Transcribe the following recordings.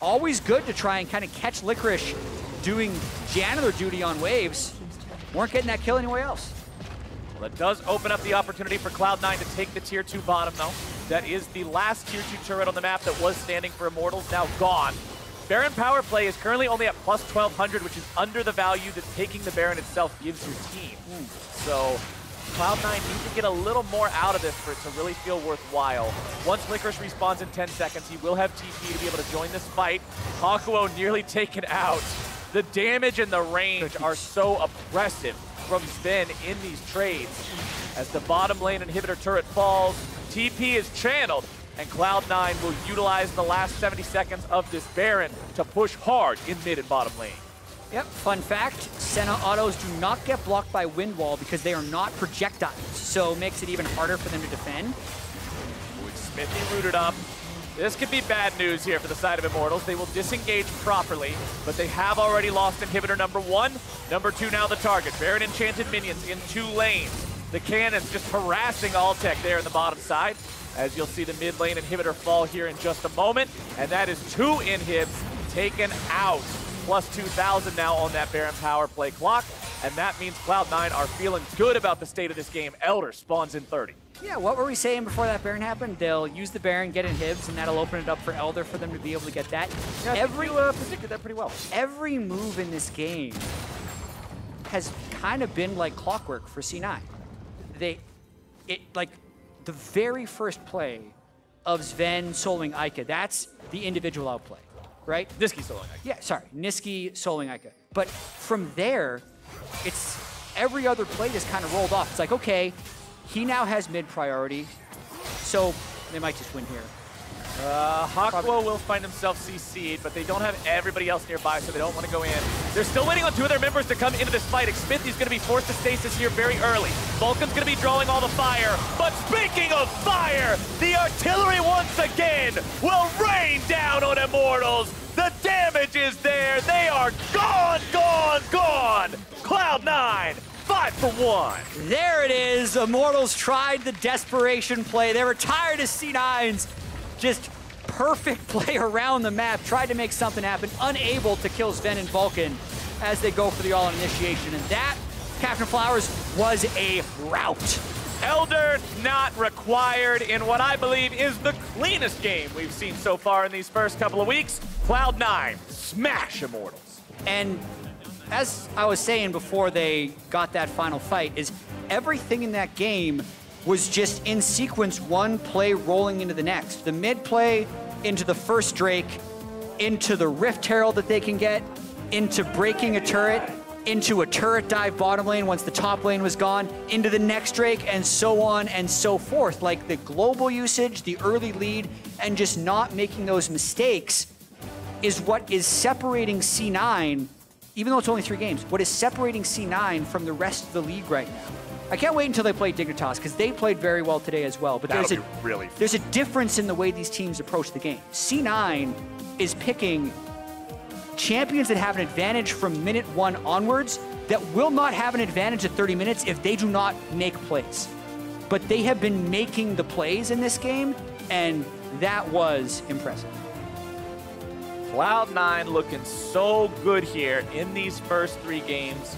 always good to try and kind of catch Licorice doing janitor duty on waves. Weren't getting that kill anywhere else. Well, that does open up the opportunity for Cloud9 to take the tier 2 bottom, though. That is the last tier 2 turret on the map that was standing for Immortals, now gone. Baron power play is currently only at plus 1200, which is under the value that taking the Baron itself gives your team. Mm. So Cloud9 needs to get a little more out of this for it to really feel worthwhile. Once Licorice respawns in 10 seconds, he will have TP to be able to join this fight. Hakuho nearly taken out. The damage and the range are so oppressive from Zven in these trades. As the bottom lane inhibitor turret falls, TP is channeled, and Cloud9 will utilize the last 70 seconds of this Baron to push hard in mid and bottom lane. Yep, fun fact, Senna autos do not get blocked by Wind Wall because they are not projectiles, so makes it even harder for them to defend. With Xmithie rooted up, this could be bad news here for the side of Immortals. They will disengage properly, but they have already lost inhibitor number one. Number two now the target. Baron Enchanted minions in two lanes. The cannons just harassing Altec there in the bottom side. As you'll see the mid lane inhibitor fall here in just a moment. And that is two inhibs taken out plus 2,000 now on that Baron power play clock. And that means Cloud9 are feeling good about the state of this game. Elder spawns in 30. Yeah, what were we saying before that Baron happened? They'll use the Baron, get in Hibs, and that'll open it up for Elder for them to be able to get that. Yeah, every uh, predicted that pretty well. Every move in this game has kind of been like clockwork for C9. They, it like the very first play of Zven soloing Eika, that's the individual outplay right? Nisqy soloing Yeah, sorry, Nisqy soloing But from there, it's every other play is kind of rolled off. It's like, okay, he now has mid priority, so they might just win here. Uh, will find himself CC'd, but they don't have everybody else nearby, so they don't want to go in. They're still waiting on two of their members to come into this fight. Xmithie's going to be forced to stasis here very early. Vulcan's going to be drawing all the fire. But speaking of fire, the artillery once again will rain down on Immortals. The damage is there. They are gone, gone, gone. Cloud9 five for one. There it is. Immortals tried the desperation play. They were tired of C9's just perfect play around the map, tried to make something happen, unable to kill Zven and Vulcan as they go for the all initiation. And that, Captain Flowers, was a rout. Elder not required in what I believe is the cleanest game we've seen so far in these first couple of weeks. Cloud9, smash Immortals. And as I was saying before they got that final fight, is everything in that game was just in sequence, one play rolling into the next. The mid play into the first Drake, into the Rift Herald that they can get, into breaking a turret, into a turret dive bottom lane once the top lane was gone, into the next Drake, and so on and so forth. Like the global usage, the early lead, and just not making those mistakes is what is separating C9, even though it's only three games, what is separating C9 from the rest of the league right now. I can't wait until they play Dignitas because they played very well today as well. But That'll there's a really there's a difference in the way these teams approach the game. C9 is picking champions that have an advantage from minute one onwards that will not have an advantage at 30 minutes if they do not make plays. But they have been making the plays in this game, and that was impressive. Cloud9 looking so good here in these first three games.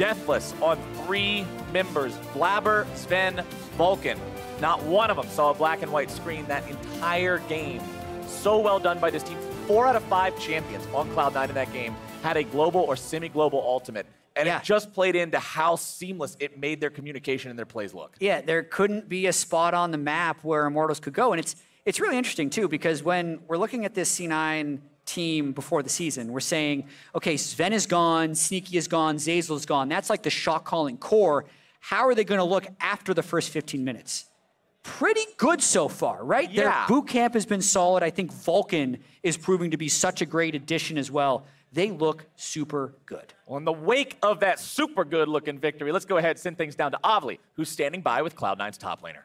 Deathless on three members, Blaber, Zven, Vulcan. Not one of them saw a black and white screen that entire game. So well done by this team. Four out of five champions on Cloud9 in that game had a global or semi-global ultimate. And yeah. it just played into how seamless it made their communication and their plays look. Yeah, there couldn't be a spot on the map where Immortals could go. And it's it's really interesting too, because when we're looking at this C9 team before the season. We're saying, okay, Sven is gone, Sneaky is gone, Zeyzal is gone. That's like the shot calling core. How are they going to look after the first 15 minutes? Pretty good so far, right? Yeah. Their boot camp has been solid. I think Vulcan is proving to be such a great addition as well. They look super good. Well, in the wake of that super good looking victory, let's go ahead and send things down to Avli, who's standing by with Cloud9's top laner.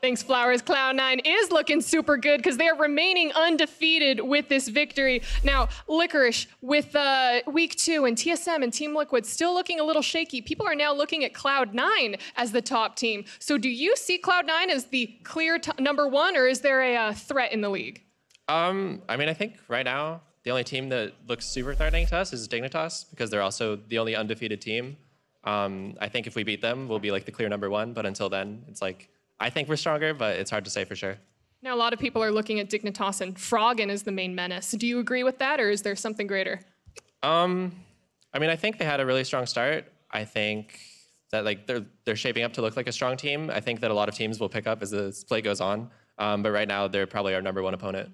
Thanks, Flowers. Cloud9 is looking super good because they are remaining undefeated with this victory. Now, Licorice, with uh, week two and TSM and Team Liquid still looking a little shaky, people are now looking at Cloud9 as the top team. So do you see Cloud9 as the clear number one, or is there a uh, threat in the league? Um, I mean, I think right now the only team that looks super threatening to us is Dignitas because they're also the only undefeated team. Um, I think if we beat them, we'll be like the clear number one. But until then, it's like I think we're stronger, but it's hard to say for sure. Now, a lot of people are looking at Dignitas and Froggen as the main menace. Do you agree with that, or is there something greater? Um, I mean, I think they had a really strong start. I think that like they're they're shaping up to look like a strong team. I think that a lot of teams will pick up as the play goes on. Um, but right now, they're probably our number one opponent.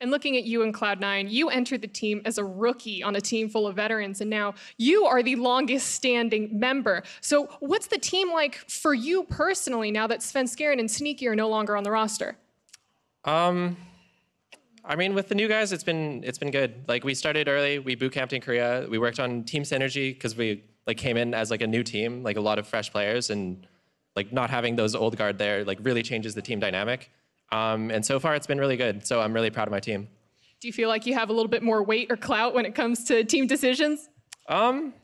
And looking at you in Cloud9, you entered the team as a rookie on a team full of veterans, and now you are the longest standing member. So, what's the team like for you personally now that Sven Svenskeren and Sneaky are no longer on the roster? Um, I mean, with the new guys, it's been it's been good. Like we started early, we boot camped in Korea. We worked on team synergy because we like came in as like a new team, like a lot of fresh players, and like not having those old guard there like really changes the team dynamic. Um, and so far, it's been really good. So I'm really proud of my team. Do you feel like you have a little bit more weight or clout when it comes to team decisions? Um,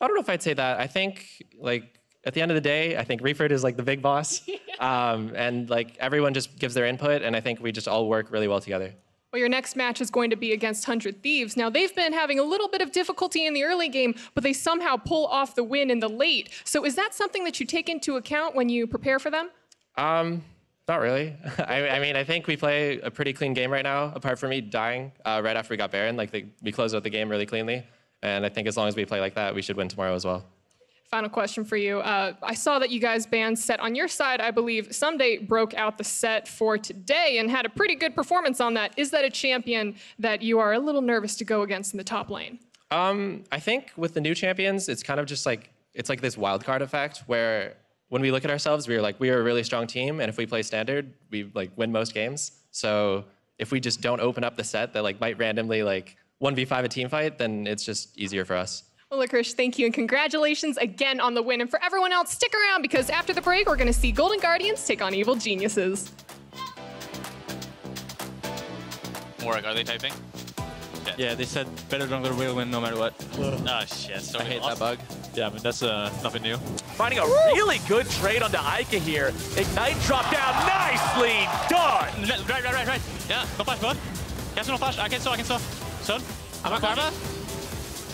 I don't know if I'd say that. I think like at the end of the day, I think Reapered is like the big boss, um, and like everyone just gives their input, and I think we just all work really well together. Well, your next match is going to be against 100 Thieves. Now, they've been having a little bit of difficulty in the early game, but they somehow pull off the win in the late. So, is that something that you take into account when you prepare for them? Um, not really. I, I, mean, I think we play a pretty clean game right now, apart from me dying uh, right after we got Baron. Like, the, we closed out the game really cleanly. And I think as long as we play like that, we should win tomorrow as well. Final question for you. Uh, I saw that you guys banned Sett on your side. I believe Ssumday broke out the Sett for today and had a pretty good performance on that. Is that a champion that you are a little nervous to go against in the top lane? Um, I think with the new champions, it's kind of just like it's like this wild card effect where when we look at ourselves, we are like we are a really strong team, and if we play standard, we like win most games. So if we just don't open up the Sett that like might randomly like 1v5 a team fight, then it's just easier for us. Well, Licorice, thank you, and congratulations again on the win. And for everyone else, stick around because after the break, we're going to see Golden Guardians take on Evil Geniuses. Morag, are they typing? Yeah, they said better jungler will win no matter what. Oh shit, so I hate that bug. Yeah, I mean, that's uh, nothing new. Finding a really good trade onto Eika here. Ignite drop down, nicely done! Right, right, right, right. Yeah, no flash, bud. Yes, no flash. I can saw, I can saw. Son, I'm on Karma.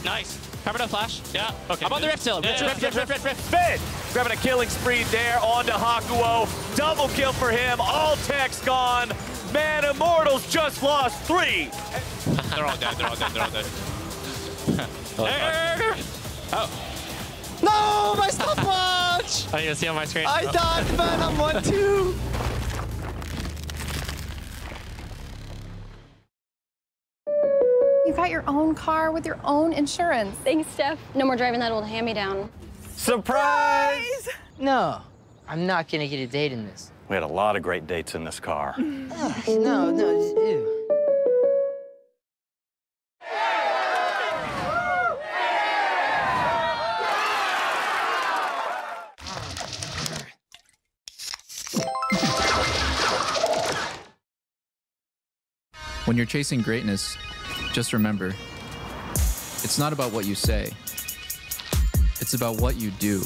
Nice. Karma no flash. Yeah. Okay. I'm on the Rift still. Rift, Yeah, Rift, yeah, Rift, Rift, Rift, Rift. Finn grabbing a killing spree there onto Hakuho. Double kill for him. All tech's gone. Man, Immortals just lost three. They're all dead. They're all dead. They're all dead. Oh. No, my stopwatch! I need to see on my screen. I oh. died, Venom 1 2. You got your own car with your own insurance. Thanks, Steph. No more driving that old hand-me-down. Surprise! No, I'm not gonna get a date in this. We had a lot of great dates in this car. No, no, just, ew. When you're chasing greatness, just remember it's not about what you say, it's about what you do.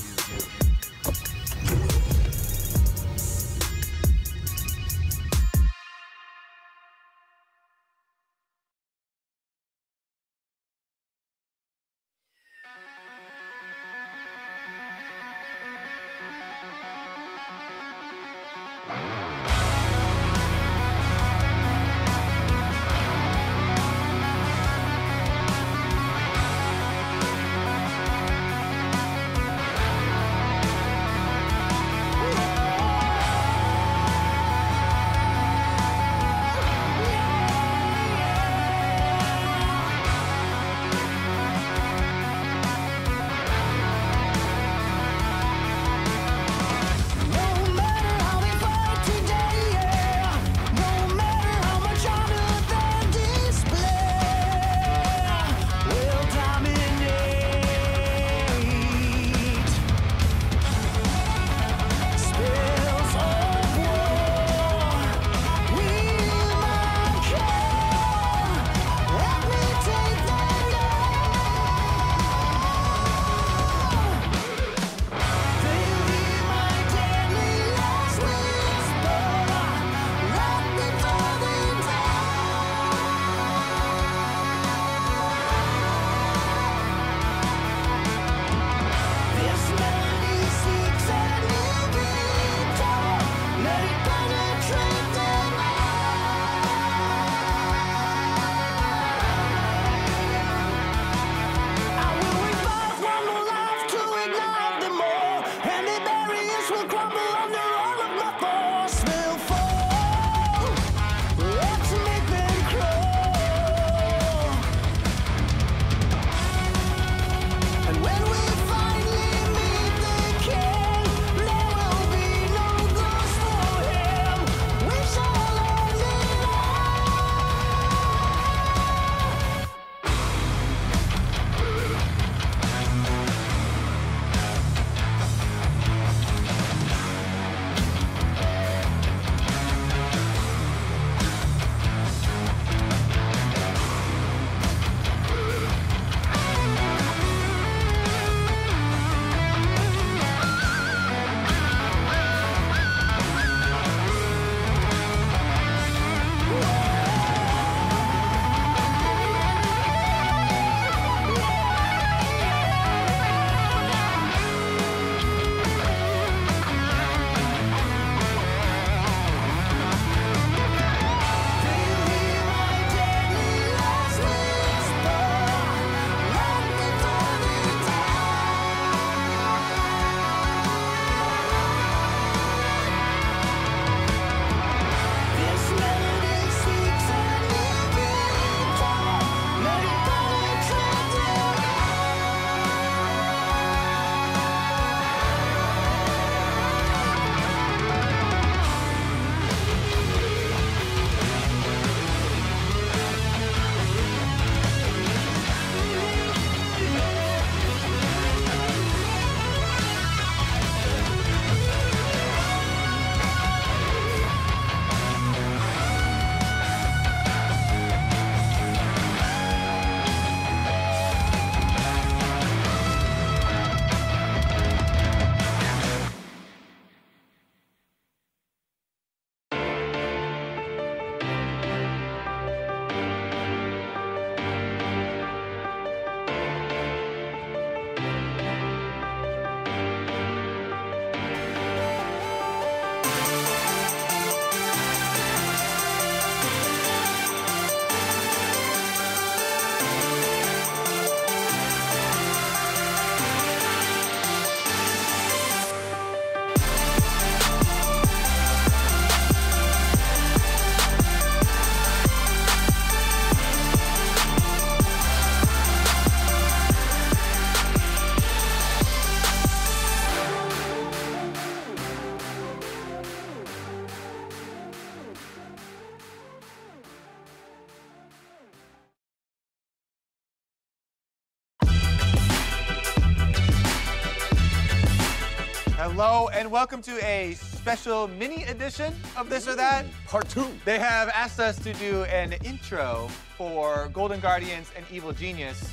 Hello and welcome to a special mini edition of This or That. Part two. They have asked us to do an intro for Golden Guardians and Evil Genius.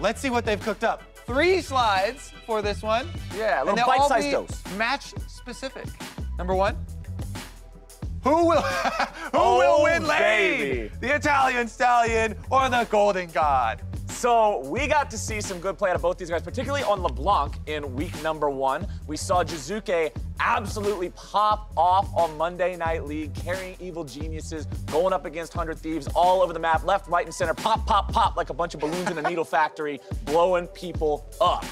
Let's see what they've cooked up. Three slides for this one. Yeah, a and little bite-sized dose. Match specific. Number one. Who will who Oh, will win lane? baby. The Italian Stallion or the Golden God? So we got to see some good play out of both these guys, particularly on LeBlanc in week number one. We saw Jiizuke absolutely pop off on Monday Night League, carrying evil geniuses, going up against 100 Thieves all over the map, left, right, and center, pop, pop, pop, like a bunch of balloons in a needle factory, blowing people up.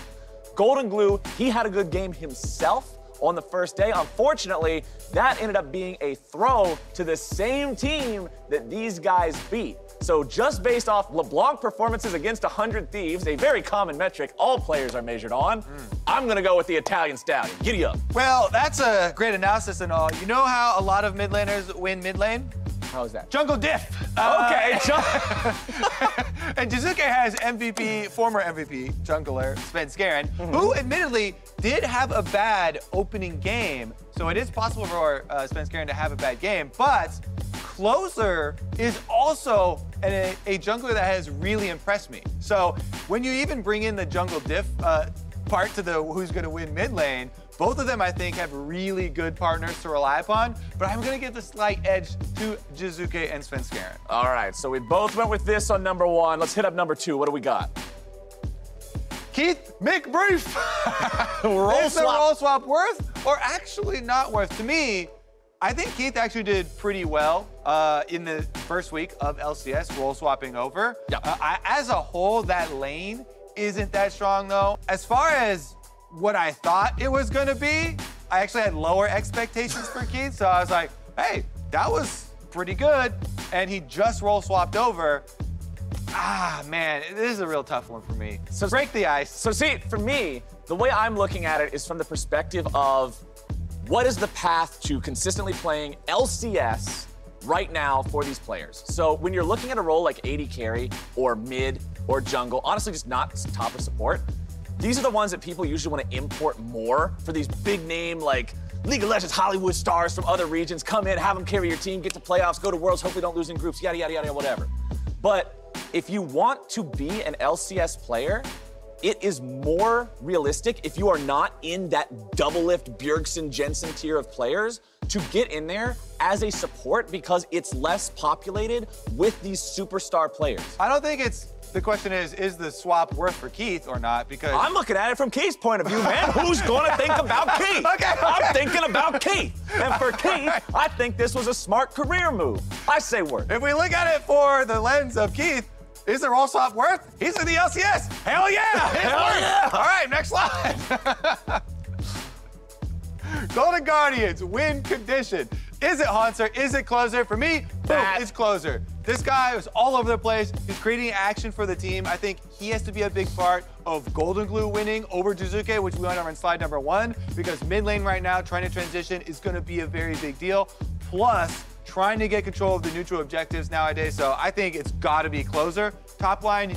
Goldenglue, he had a good game himself on the first day. Unfortunately, that ended up being a throw to the same team that these guys beat. So just based off LeBlanc performances against 100 Thieves, a very common metric all players are measured on, I'm gonna go with the Italian Stallion. Giddy up. Well, that's a great analysis and all. You know how a lot of mid laners win mid lane? How is that? Jungle diff. Okay, Uh, and Jiizuke has MVP, former MVP jungler Svenskeren, who admittedly did have a bad opening game. So it is possible for uh, Svenskeren to have a bad game, but Closer is also a, a jungler that has really impressed me. So when you even bring in the jungle diff uh, part to the who's going to win mid lane, both of them I think have really good partners to rely upon. But I'm going to give the slight edge to Jiizuke and Svenskeren. All right, so we both went with this on number one. Let's hit up number two. What do we got? Keith, make brief. Role is the swap. role swap worth or actually not worth? To me, I think Keith actually did pretty well uh, in the first week of LCS, role swapping over. Yeah. Uh, I, as a whole, that lane isn't that strong though. As far as what I thought it was gonna be, I actually had lower expectations for Keith, so I was like, hey, that was pretty good. And he just role swapped over. Ah, man, this is a real tough one for me. So break the ice. So see, for me, the way I'm looking at it is from the perspective of what is the path to consistently playing LCS right now for these players. So when you're looking at a role like AD carry or mid or jungle, honestly just not top of support, these are the ones that people usually want to import more for these big name like League of Legends Hollywood stars from other regions come in, have them carry your team, get to playoffs, go to worlds, hopefully don't lose in groups, yada yada yada whatever. But if you want to be an LCS player, it is more realistic if you are not in that Doublelift Bjergsen Jensen tier of players to get in there as a support because it's less populated with these superstar players. I don't think it's the question is is the swap worth for Keith or not because I'm looking at it from Keith's point of view, man. Who's gonna think about Keith? Okay, okay. I'm thinking about Keith. And for Keith, I think this was a smart career move. I say worth. if we look at it for the lens of Keith, is the role swap worth? He's in the LCS. Hell yeah! Hell worth. yeah. All right, next slide. Golden Guardians win condition. Is it Hauntzer? Is it closer? For me, boom, it's closer. This guy was all over the place. He's creating action for the team. I think he has to be a big part of Goldenglue winning over Jiizuke, which we went over in slide number one, because mid lane right now, trying to transition is going to be a very big deal. Plus, trying to get control of the neutral objectives nowadays. So I think it's got to be closer. Top line,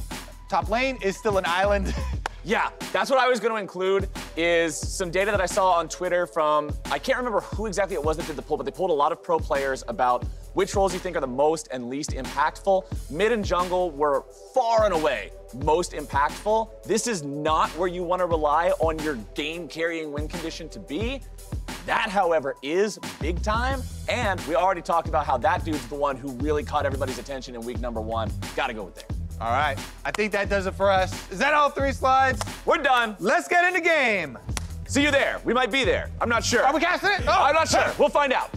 top lane is still an island. Yeah, that's what I was going to include is some data that I saw on Twitter from I can't remember who exactly it was that did the poll, but they pulled a lot of pro players about which roles you think are the most and least impactful. Mid and jungle were far and away most impactful. This is not where you want to rely on your game carrying win condition to be. That, however, is big time. And we already talked about how that dude's the one who really caught everybody's attention in week number one. Gotta go with there. all right, I think that does it for us. Is that all three slides? We're done. Let's get into game. See you there. We might be there. I'm not sure. Are we casting it? Oh, I'm not sure. We'll find out.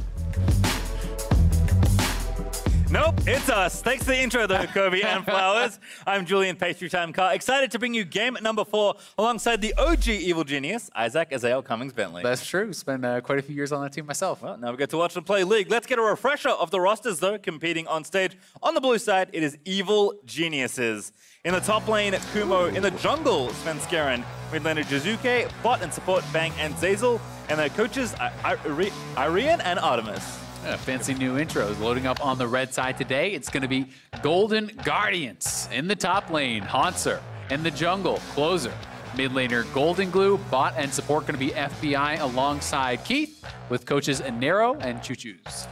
Nope, it's us. Thanks for the intro, though, Kobe and Flowers. I'm Julian Pastrytime Carr, excited to bring you game number four alongside the OG Evil Genius, Isaac Azael Cummings Bentley. That's true. Spent uh, quite a few years on that team myself. Well, now we get to watch them play League. Let's get a refresher of the rosters, though, competing on stage. On the blue side, it is Evil Geniuses. In the top lane, Kumo. In the jungle, Svenskeren. Mid laner, Jiizuke. Bot and support, Bang and Zeyzal. And their coaches, Irian and Artemis. Yeah, fancy new intros loading up on the red side today. It's going to be Golden Guardians in the top lane, Hauntzer in the jungle, Closer. Mid laner Goldenglue, bot and support going to be FBI alongside Keith with coaches Nero and Choo Choos.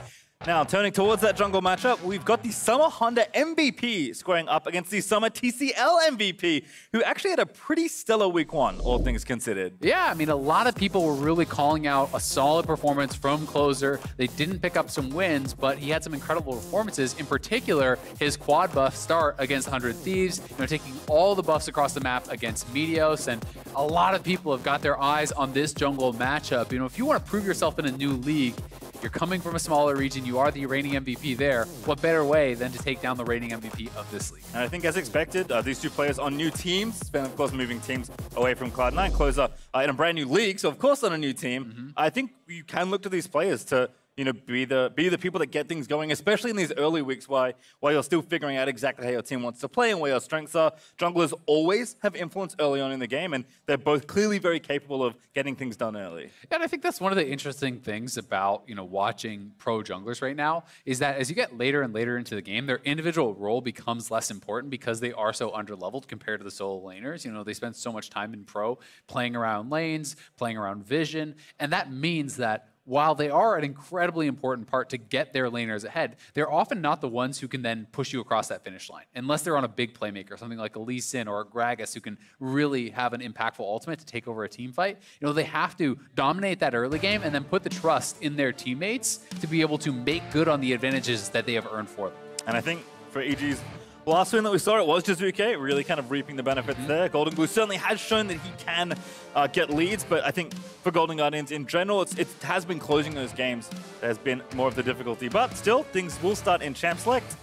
Now, turning towards that jungle matchup, we've got the Summer Honda MVP squaring up against the Summer TCL MVP, who actually had a pretty stellar week one, all things considered. Yeah, I mean, a lot of people were really calling out a solid performance from Closer. They didn't pick up some wins, but he had some incredible performances. In particular, his quad buff start against 100 Thieves, you know, taking all the buffs across the map against Meteos, and a lot of people have got their eyes on this jungle matchup. You know, if you want to prove yourself in a new league, you're coming from a smaller region. You are the reigning MVP there. What better way than to take down the reigning MVP of this league? And I think, as expected, uh, these two players on new teams, and of course, moving teams away from Cloud9, Closer uh, in a brand new league, so of course on a new team. Mm -hmm. I think you can look to these players to you know, be the be the people that get things going, especially in these early weeks while, while you're still figuring out exactly how your team wants to play and where your strengths are. Junglers always have influence early on in the game, and they're both clearly very capable of getting things done early. And I think that's one of the interesting things about, you know, watching pro junglers right now is that as you get later and later into the game, their individual role becomes less important because they are so underleveled compared to the solo laners. You know, they spend so much time in pro playing around lanes, playing around vision, and that means that while they are an incredibly important part to get their laners ahead, they're often not the ones who can then push you across that finish line, unless they're on a big playmaker, something like a Lee Sin or a Gragas who can really have an impactful ultimate to take over a team fight. You know, they have to dominate that early game and then put the trust in their teammates to be able to make good on the advantages that they have earned for them. And I think for EG's Last win that we saw, it was Jiizuke, really kind of reaping the benefits mm-hmm. there. Goldenglue certainly has shown that he can uh, get leads, but I think for Golden Guardians in general, it has been closing those games. There's been more of the difficulty, but still, things will start in Champ Select.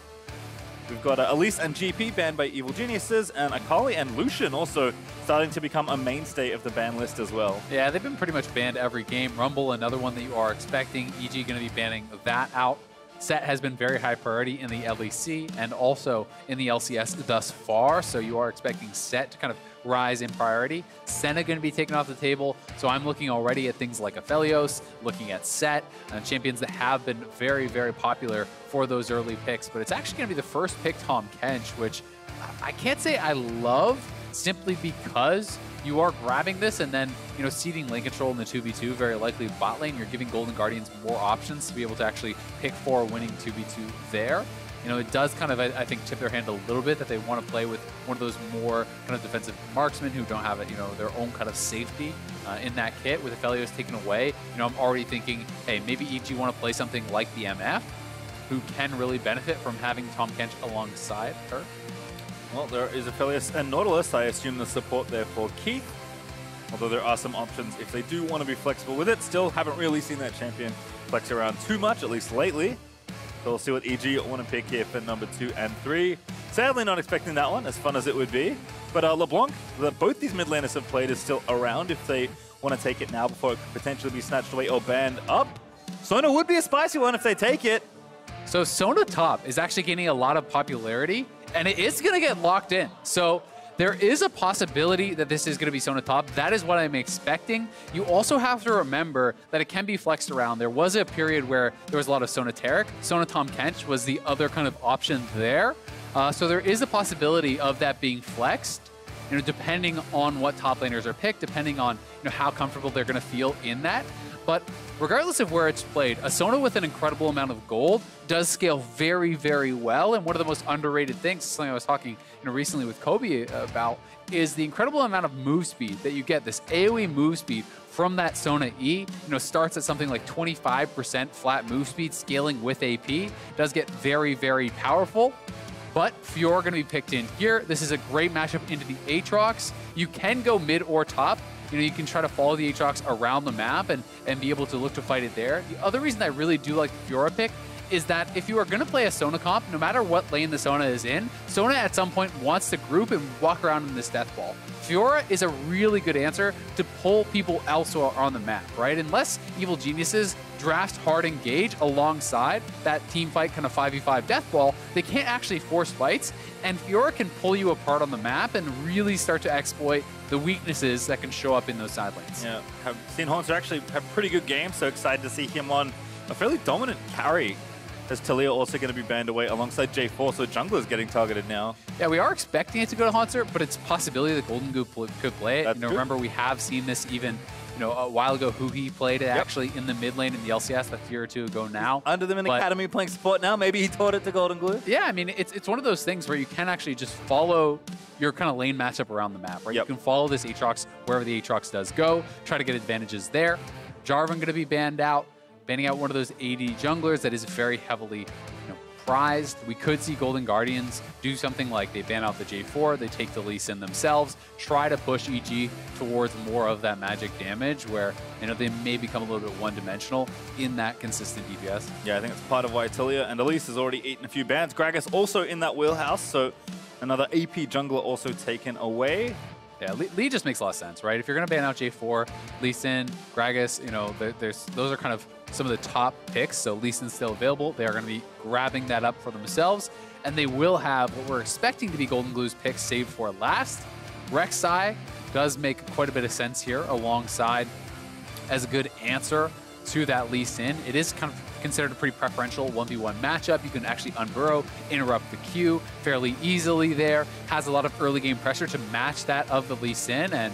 We've got uh, Elise and GP banned by Evil Geniuses, and Akali and Lucian also starting to become a mainstay of the ban list as well. Yeah, they've been pretty much banned every game. Rumble, another one that you are expecting. EG going to be banning that out Sett has been very high priority in the LEC and also in the LCS thus far, so you are expecting Sett to kind of rise in priority. Senna going to be taken off the table, so I'm looking already at things like Aphelios, looking at Sett, uh, champions that have been very, very popular for those early picks, but it's actually going to be the first pick Tahm Kench, which I can't say I love simply because you are grabbing this and then, you know, ceding lane control in the 2v2, very likely bot lane. You're giving Golden Guardians more options to be able to actually pick for winning 2v2 there. You know, it does kind of, I, I think, tip their hand a little bit that they want to play with one of those more kind of defensive marksmen who don't have, you know, their own kind of safety uh, in that kit. With Aphelios taken away, you know, I'm already thinking, hey, maybe EG want to play something like the MF, who can really benefit from having Tahm Kench alongside her. Well, there is Aphelios and Nautilus. I assume the support there for Keith. Although there are some options if they do want to be flexible with it. Still haven't really seen that champion flex around too much, at least lately. So we'll see what EG want to pick here for number two and three. Sadly not expecting that one, as fun as it would be. But uh, LeBlanc, that both these mid laners have played, is still around if they want to take it now before it could potentially be snatched away or banned up. Sona would be a spicy one if they take it. So Sona top is actually gaining a lot of popularity and it is going to get locked in. So there is a possibility that this is going to be Sona top. That is what I'm expecting. You also have to remember that it can be flexed around. There was a period where there was a lot of Sona Taric. Sona Tahm Kench was the other kind of option there. Uh, so there is a possibility of that being flexed, you know, depending on what top laners are picked, depending on you know how comfortable they're going to feel in that. But regardless of where it's played, a Sona with an incredible amount of gold does scale very, very well. And one of the most underrated things, something I was talking you know, recently with Kobe uh, about, is the incredible amount of move speed that you get. This AoE move speed from that Sona E, you know, starts at something like 25% flat move speed, scaling with AP. Does get very, very powerful. But Fiora going to be picked in here. This is a great matchup into the Aatrox. You can go mid or top you know, you can try to follow the Aatrox around the map and, and be able to look to fight it there. The other reason I really do like Fiora pick is that if you are going to play a Sona comp, no matter what lane the Sona is in, Sona at some point wants to group and walk around in this death ball. Fiora is a really good answer to pull people elsewhere on the map, right? Unless Evil Geniuses draft hard engage alongside that team fight kind of 5v5 death ball, they can't actually force fights, and Fiora can pull you apart on the map and really start to exploit the weaknesses that can show up in those side lanes. Yeah, have seen Hauntzer actually have pretty good games, so excited to see him on a fairly dominant carry Is Taliyah also going to be banned away alongside J4? So Jungler is getting targeted now. Yeah, we are expecting it to go to Hauntzer, but it's a possibility that Goldenglue could play it. That's you know, good. remember we have seen this even, you know, a while ago. Huhi played it actually in the mid lane in the LCS a year or two ago now. Under them in But- Academy playing support now. Maybe he taught it to Goldenglue. Yeah, I mean, it's it's one of those things where you can actually just follow your kind of lane matchup around the map, right? Yep. You can follow this Aatrox wherever the Aatrox does go, try to get advantages there. Jarvan going to be banned out, banning out one of those AD junglers that is very heavily prized. We could see Golden Guardians do something like they ban out the J4, they take the Lee Sin themselves, try to push EG towards more of that magic damage where you know they may become a little bit one-dimensional in that consistent DPS. Yeah, I think it's part of why Taliyah and Elise has already eaten a few bans. Gragas also in that wheelhouse, so another AP jungler also taken away. Yeah, Lee, Lee just makes a lot of sense, right? If you're going to ban out J4, Lee Sin, Gragas, you know, there, there's those are kind of some of the top picks. So Lee Sin's still available. They are going to be grabbing that up for themselves, and they will have what we're expecting to be Goldenglue's picks saved for last. Rek'Sai does make quite a bit of sense here alongside as a good answer to that Lee Sin. It is kind of considered a pretty preferential 1v1 matchup. You can actually unburrow, interrupt the Q fairly easily there. Has a lot of early game pressure to match that of the Lee Sin. And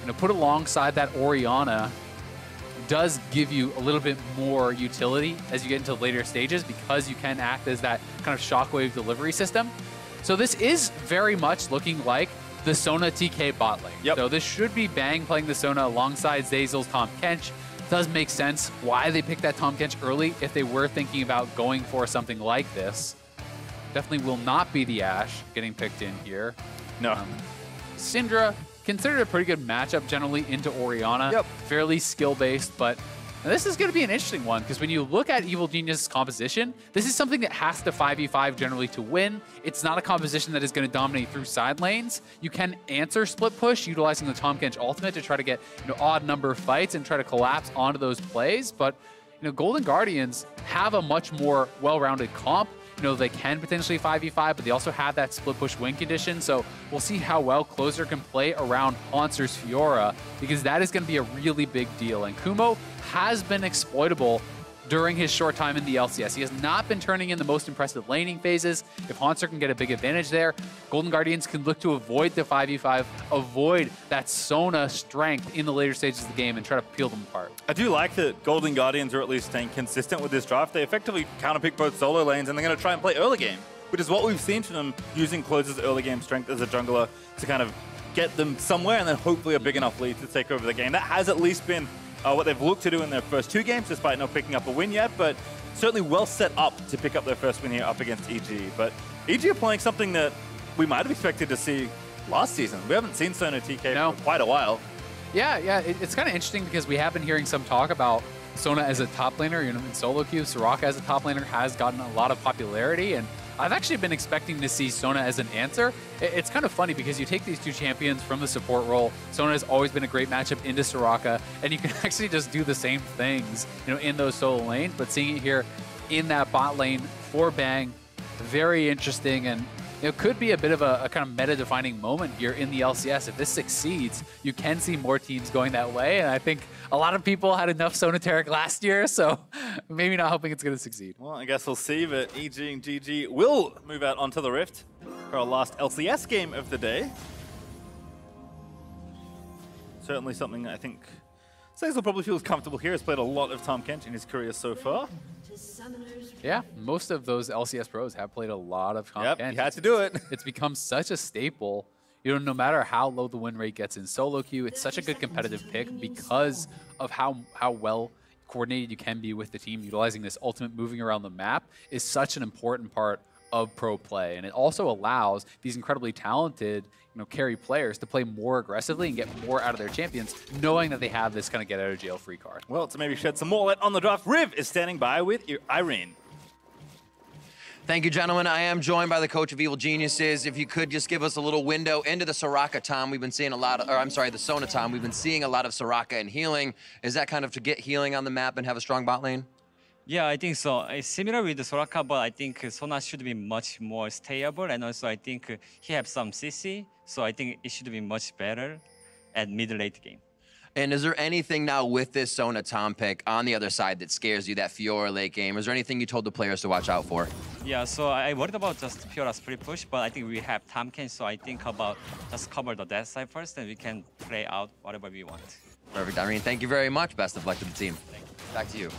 you know, put alongside that Orianna does give you a little bit more utility as you get into later stages because you can act as that kind of shockwave delivery system. So this is very much looking like the Sona TK bot lane. Yep. So this should be Bang playing the Sona alongside Zeyzal's Tahm Kench. Does make sense why they picked that Tahm Kench early if they were thinking about going for something like this. Definitely will not be the Ashe getting picked in here. No. Um, Syndra, considered a pretty good matchup generally into Orianna. Yep. Fairly skill-based, but this is going to be an interesting one because when you look at Evil Genius' composition, this is something that has to 5v5 generally to win. It's not a composition that is going to dominate through side lanes. You can answer split push utilizing the Tahm Kench ultimate to try to get you know, odd number of fights and try to collapse onto those plays, but you know, Golden Guardians have a much more well-rounded comp. You know, they can potentially 5v5, but they also have that split push win condition. So we'll see how well Closer can play around Hauntzer's Fiora, because that is going to be a really big deal. And Kumo has been exploitable during his short time in the LCS. He has not been turning in the most impressive laning phases. If Hauntzer can get a big advantage there, Golden Guardians can look to avoid the 5v5, avoid that Sona strength in the later stages of the game and try to peel them apart. I do like that Golden Guardians are at least staying consistent with this draft. They effectively counterpick both solo lanes and they're going to try and play early game, which is what we've seen from them using Closer's early game strength as a jungler to kind of get them somewhere and then hopefully a big enough lead to take over the game. That has at least been uh, what they've looked to do in their first two games, despite not picking up a win yet, but certainly well set up to pick up their first win here up against EG. But EG are playing something that we might have expected to see last season. We haven't seen Sona TK for quite a while. Yeah, yeah, it, it's kind of interesting because we have been hearing some talk about Sona as a top laner, you know, in solo queue. Soraka as a top laner has gotten a lot of popularity, and I've actually been expecting to see Sona as an answer. It's kind of funny because you take these two champions from the support role. Sona has always been a great matchup into Soraka, and you can actually just do the same things, you know, in those solo lanes. But seeing it here in that bot lane for Bang, very interesting and it could be a bit of a, a kind of meta-defining moment here in the LCS. If this succeeds, you can see more teams going that way, and I think a lot of people had enough Sona Taric last year, so maybe not hoping it's going to succeed. Well, I guess we'll see, but EG and GG will move out onto the Rift for our last LCS game of the day. Certainly something I think Zeyzal probably feels comfortable here. Has played a lot of Tahm Kench in his career so far. Yeah, most of those LCS pros have played a lot of Tahm Yep, he had to do it. It's become such a staple. You know, no matter how low the win rate gets in solo queue, it's such a good competitive pick because of how how well coordinated you can be with the team. Utilizing this ultimate moving around the map is such an important part of pro play, and it also allows these incredibly talented, you know, carry players to play more aggressively and get more out of their champions, knowing that they have this kind of get out of jail free card. Well, to maybe shed some more light on the draft, Riv is standing by with Irene. Thank you, gentlemen. I am joined by the coach of Evil Geniuses. If you could just give us a little window into the Soraka time. We've been seeing a lot of, or I'm sorry, the Sona time. We've been seeing a lot of Soraka and healing. Is that kind of to get healing on the map and have a strong bot lane? Yeah, I think so. It's similar with the Soraka, but I think Sona should be much more stable, and also I think he have some CC, so I think it should be much better at mid late game. And is there anything now with this Sona Tahm pick on the other side that scares you, that Fiora late game? Is there anything you told the players to watch out for? Yeah, so I worried about just Fiora split push, but I think we have Tom Tamken, so I think about just cover the death side first, and we can play out whatever we want. Perfect, Irene. Thank you very much. Best of luck to the team. Back to you.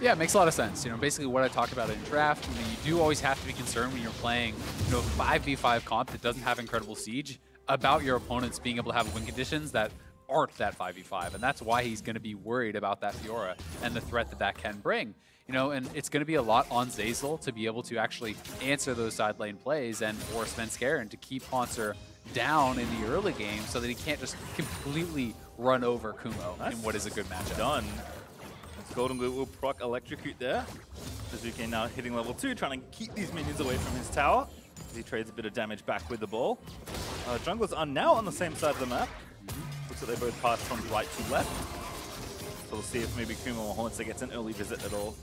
Yeah, it makes a lot of sense. You know, basically what I talked about in draft, you, know, you do always have to be concerned when you're playing, you know, 5v5 comp that doesn't have incredible siege about your opponents being able to have win conditions that aren't that 5v5. And that's why he's going to be worried about that Fiora and the threat that that can bring. You know, and it's going to be a lot on Zeyzal to be able to actually answer those side lane plays and for Svenskeren to keep Hauntzer down in the early game so that he can't just completely run over Kumo That's in what is a good matchup. Done. Goldenglue will proc Electrocute there. Jiizuke now hitting level 2, trying to keep these minions away from his tower. As he trades a bit of damage back with the ball. Uh, junglers are now on the same side of the map. Looks like they both passed from right to left. So we'll see if maybe Kumo or Hauntzer gets an early visit at all.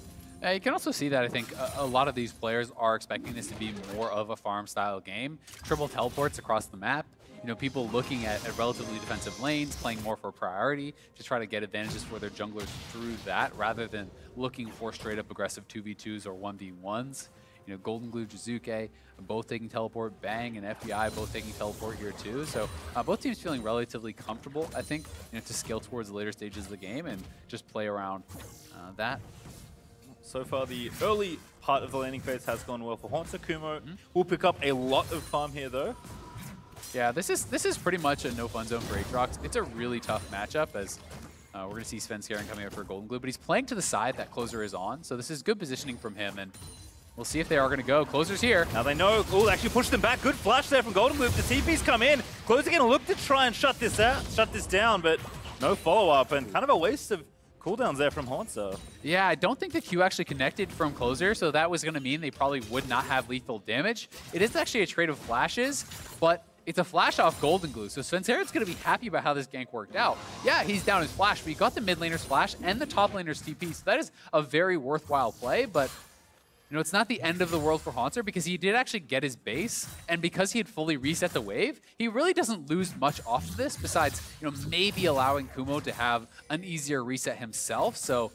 Uh, you can also see that I think a, a, lot of these players are expecting this to be more of a farm style game. Triple teleports across the map. You know, people looking at, at relatively defensive lanes, playing more for priority to try to get advantages for their junglers through that rather than looking for straight up aggressive 2v2s or 1v1s. You know, Goldenglue, Jiizuke, both taking teleport, Bang and FBI both taking teleport here too. So uh, both teams feeling relatively comfortable, I think, you know, to scale towards the later stages of the game and just play around uh, that. So far, the early part of the landing phase has gone well for Hauntzer. Kumo mm -hmm. will pick up a lot of farm here, though. Yeah, this is this is pretty much a no fun zone for Aatrox. It's a really tough matchup as uh, we're going to see Sven Svenskeren coming up for Goldenglue, but he's playing to the side that Closer is on, so this is good positioning from him, and we'll see if they are going to go. Closer's here. Now they know. Oh, actually pushed them back. Good flash there from Goldenglue. The TP's come in. Closer going to look to try and shut this out, shut this down, but no follow-up, and kind of a waste of cooldowns there from Hauntzer. Yeah, I don't think the Q actually connected from Closer, so that was going to mean they probably would not have lethal damage. It is actually a trade of flashes, but it's a flash off Goldenglue, so Svenskeren's going to be happy about how this gank worked out. Yeah, he's down his flash, but he got the mid laner's flash and the top laner's TP, so that is a very worthwhile play, but you know, it's not the end of the world for Hauntzer because he did actually get his base, and because he had fully reset the wave, he really doesn't lose much off of this besides, you know, maybe allowing Kumo to have an easier reset himself. So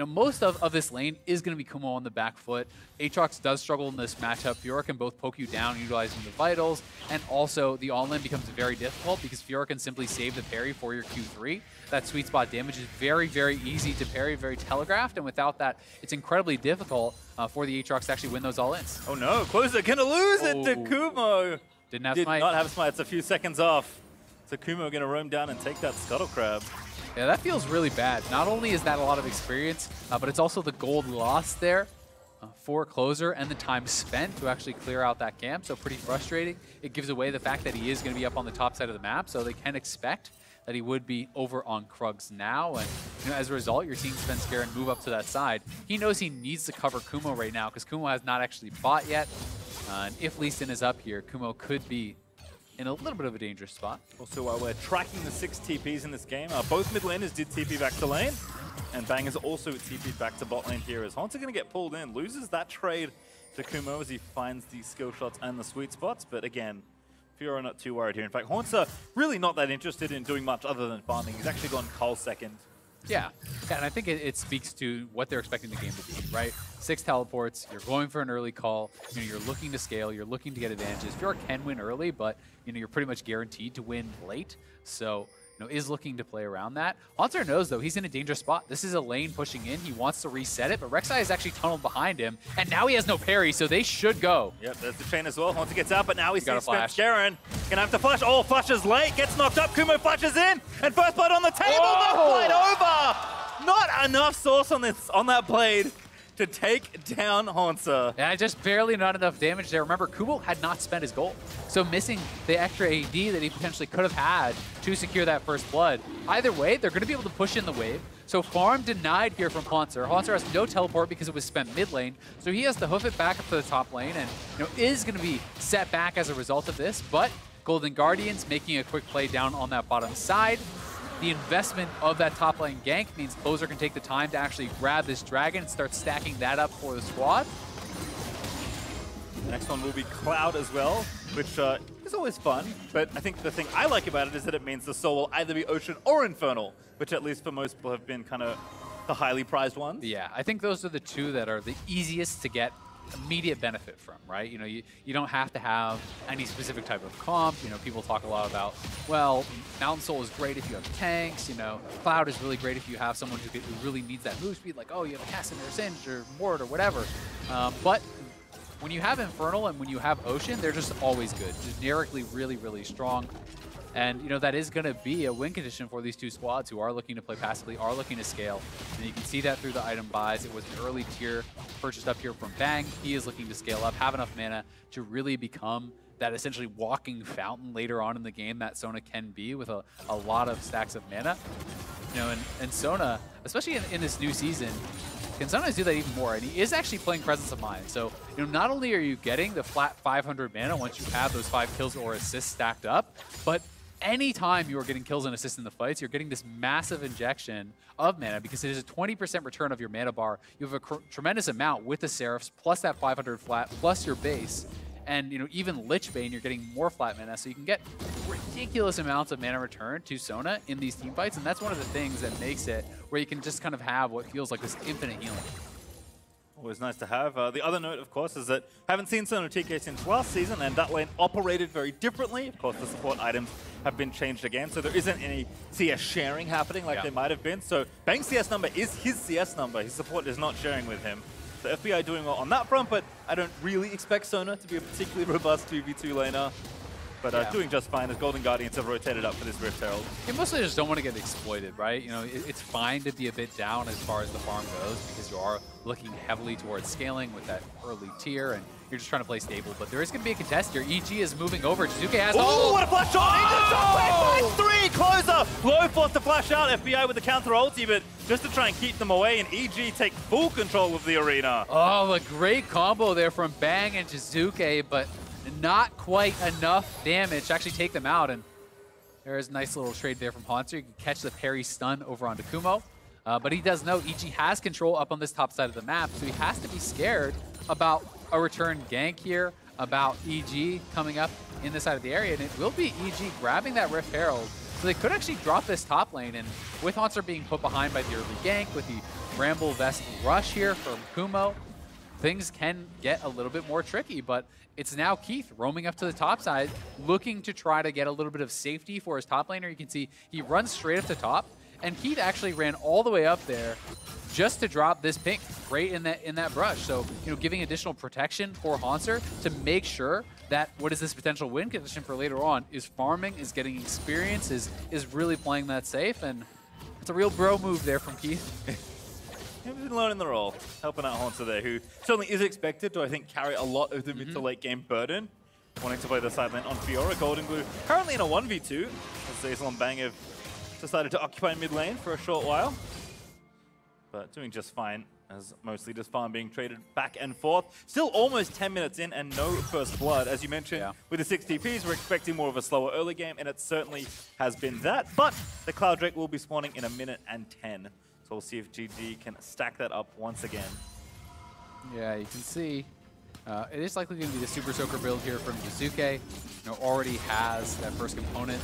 know, most of, of this lane is going to be Kumo on the back foot. Aatrox does struggle in this matchup. Fiora can both poke you down utilizing the vitals, and also the all-in becomes very difficult because Fiora can simply save the parry for your Q3. That sweet spot damage is very, very easy to parry, very telegraphed, and without that, it's incredibly difficult uh, for the Aatrox to actually win those all-ins. Oh no, Closer gonna lose oh. it to oh. Kumo! Didn't have Did smite. not have smite, it's a few seconds off. So Kumo gonna roam down and take that Scuttle Crab. Yeah, that feels really bad. Not only is that a lot of experience, uh, but it's also the gold lost there uh, for Closer and the time spent to actually clear out that camp, so pretty frustrating. It gives away the fact that he is going to be up on the top side of the map, so they can expect that he would be over on Krugs now. And you know, as a result, you're seeing Svenskeren move up to that side. He knows he needs to cover Kumo right now because Kumo has not actually fought yet. Uh, and if Lee Sin is up here, Kumo could be in a little bit of a dangerous spot. Also, while we're tracking the six TPs in this game, uh, both mid laners did TP back to lane, and Bang is also TP back to bot lane here as Hauntzer going to get pulled in, loses that trade to Kumo as he finds the skill shots and the sweet spots, but again, Fiora not too worried here. In fact, Hauntzer really not that interested in doing much other than farming. He's actually gone Cull second. Yeah. yeah, and I think it, it, speaks to what they're expecting the game to be, right? Six teleports, you're going for an early call, you know, you're looking to scale, you're looking to get advantages. Fiora can win early, but you know, you're pretty much guaranteed to win late. So you know, is looking to play around that. Hauntzer knows, though, he's in a dangerous spot. This is a lane pushing in. He wants to reset it, but Rek'Sai is actually tunneled behind him, and now he has no parry, so they should go. Yep, there's the chain as well. Hauntzer gets out, but now he's he sees Spencer Gonna have to flash. Oh, flashes late, gets knocked up. Kumo flashes in, and first blood on the table, oh! knocked over! Not enough sauce on this on that blade to take down Hauntzer. Yeah, just barely not enough damage there. Remember, Kumo had not spent his gold. So missing the extra AD that he potentially could have had to secure that first blood. Either way, they're going to be able to push in the wave. So farm denied here from Hauntzer. Hauntzer has no teleport because it was spent mid lane. So he has to hoof it back up to the top lane and you know is going to be set back as a result of this. But Golden Guardians making a quick play down on that bottom side the investment of that top lane gank means Closer can take the time to actually grab this dragon and start stacking that up for the squad. The next one will be Cloud as well, which uh, is always fun. But I think the thing I like about it is that it means the soul will either be Ocean or Infernal, which at least for most people have been kind of the highly prized ones. Yeah, I think those are the two that are the easiest to get immediate benefit from, right? You know, you, you don't have to have any specific type of comp. You know, people talk a lot about, well, Mountain Soul is great if you have tanks. You know, Cloud is really great if you have someone who, could, who really needs that move speed, like, oh, you have a Cassin or a Singe or Mort or whatever. Um, but when you have Infernal and when you have Ocean, they're just always good. Generically really, really strong. And, you know, that is going to be a win condition for these two squads who are looking to play passively, are looking to scale. And you can see that through the item buys. It was an early Tear purchased up here from Bang. He is looking to scale up, have enough mana to really become that essentially walking fountain later on in the game that Sona can be with a, a lot of stacks of mana. You know, and, and Sona, especially in, in this new season, can sometimes do that even more. And he is actually playing Presence of Mind. So, you know, not only are you getting the flat 500 mana once you have those five kills or assists stacked up, but anytime you are getting kills and assists in the fights, you're getting this massive injection of mana because it is a 20% return of your mana bar. You have a tremendous amount with the Seraphs, plus that 500 flat, plus your base. And, you know, even Lich Bane, you're getting more flat mana, so you can get ridiculous amounts of mana return to Sona in these team fights, and that's one of the things that makes it where you can just kind of have what feels like this infinite healing. Always nice to have. Uh, the other note, of course, is that haven't seen Sona TK since last season, and that lane operated very differently. Of course, the support items have been changed again, so there isn't any CS sharing happening like yeah. there might have been. So Bang's CS number is his CS number. His support is not sharing with him. The FBI doing well on that front, but I don't really expect Sona to be a particularly robust 2v2 laner. But uh, yeah. doing just fine as Golden Guardians have rotated up for this Rift Herald. You mostly just don't want to get exploited, right? You know, it, it's fine to be a bit down as far as the farm goes because you are looking heavily towards scaling with that early Tear and you're just trying to play stable. But there is going to be a contest here. EG is moving over. Jiizuke has... Oh, what a flash shot! Oh! Three closer! Low force to flash out. FBI with the counter ulti, but just to try and keep them away, and EG take full control of the arena. Oh, a great combo there from Bang and Jiizuke, but not quite enough damage to actually take them out. And there's a nice little trade there from Hauntzer. You can catch the parry stun over onto Kumo. Uh, but he does know EG has control up on this top side of the map, so he has to be scared about a return gank here, about EG coming up in the side of the area, and it will be EG grabbing that Rift Herald. So they could actually drop this top lane, and with Hauntzer being put behind by the early gank, with the Bramble Vest rush here from Kumo, things can get a little bit more tricky, but it's now Keith roaming up to the top side, looking to try to get a little bit of safety for his top laner. You can see he runs straight up the top, and Keith actually ran all the way up there just to drop this pink right in that in that brush. So, you know, giving additional protection for Hauntzer to make sure that what is this potential win condition for later on is farming, is getting experience, is is really playing that safe, and it's a real bro move there from Keith. He's been learning the role, helping out Hauntzer there, who certainly is expected to, I think, carry a lot of the mm -hmm. mid to mm-hmm. late game burden. Wanting to play the side lane on Fiora. Goldenglue currently in a 1v2, as Zeyzal and Bang have decided to occupy mid lane for a short while. But doing just fine, as mostly just farm being traded back and forth. Still almost 10 minutes in and no first blood. As you mentioned, yeah. with the 6 TPs, we're expecting more of a slower early game, and it certainly has been that. But the Cloud Drake will be spawning in a minute and 10. So we'll see if GG can stack that up once again. Yeah, you can see uh, it is likely going to be the Super Soaker build here from Jiizuke. You know, already has that first component.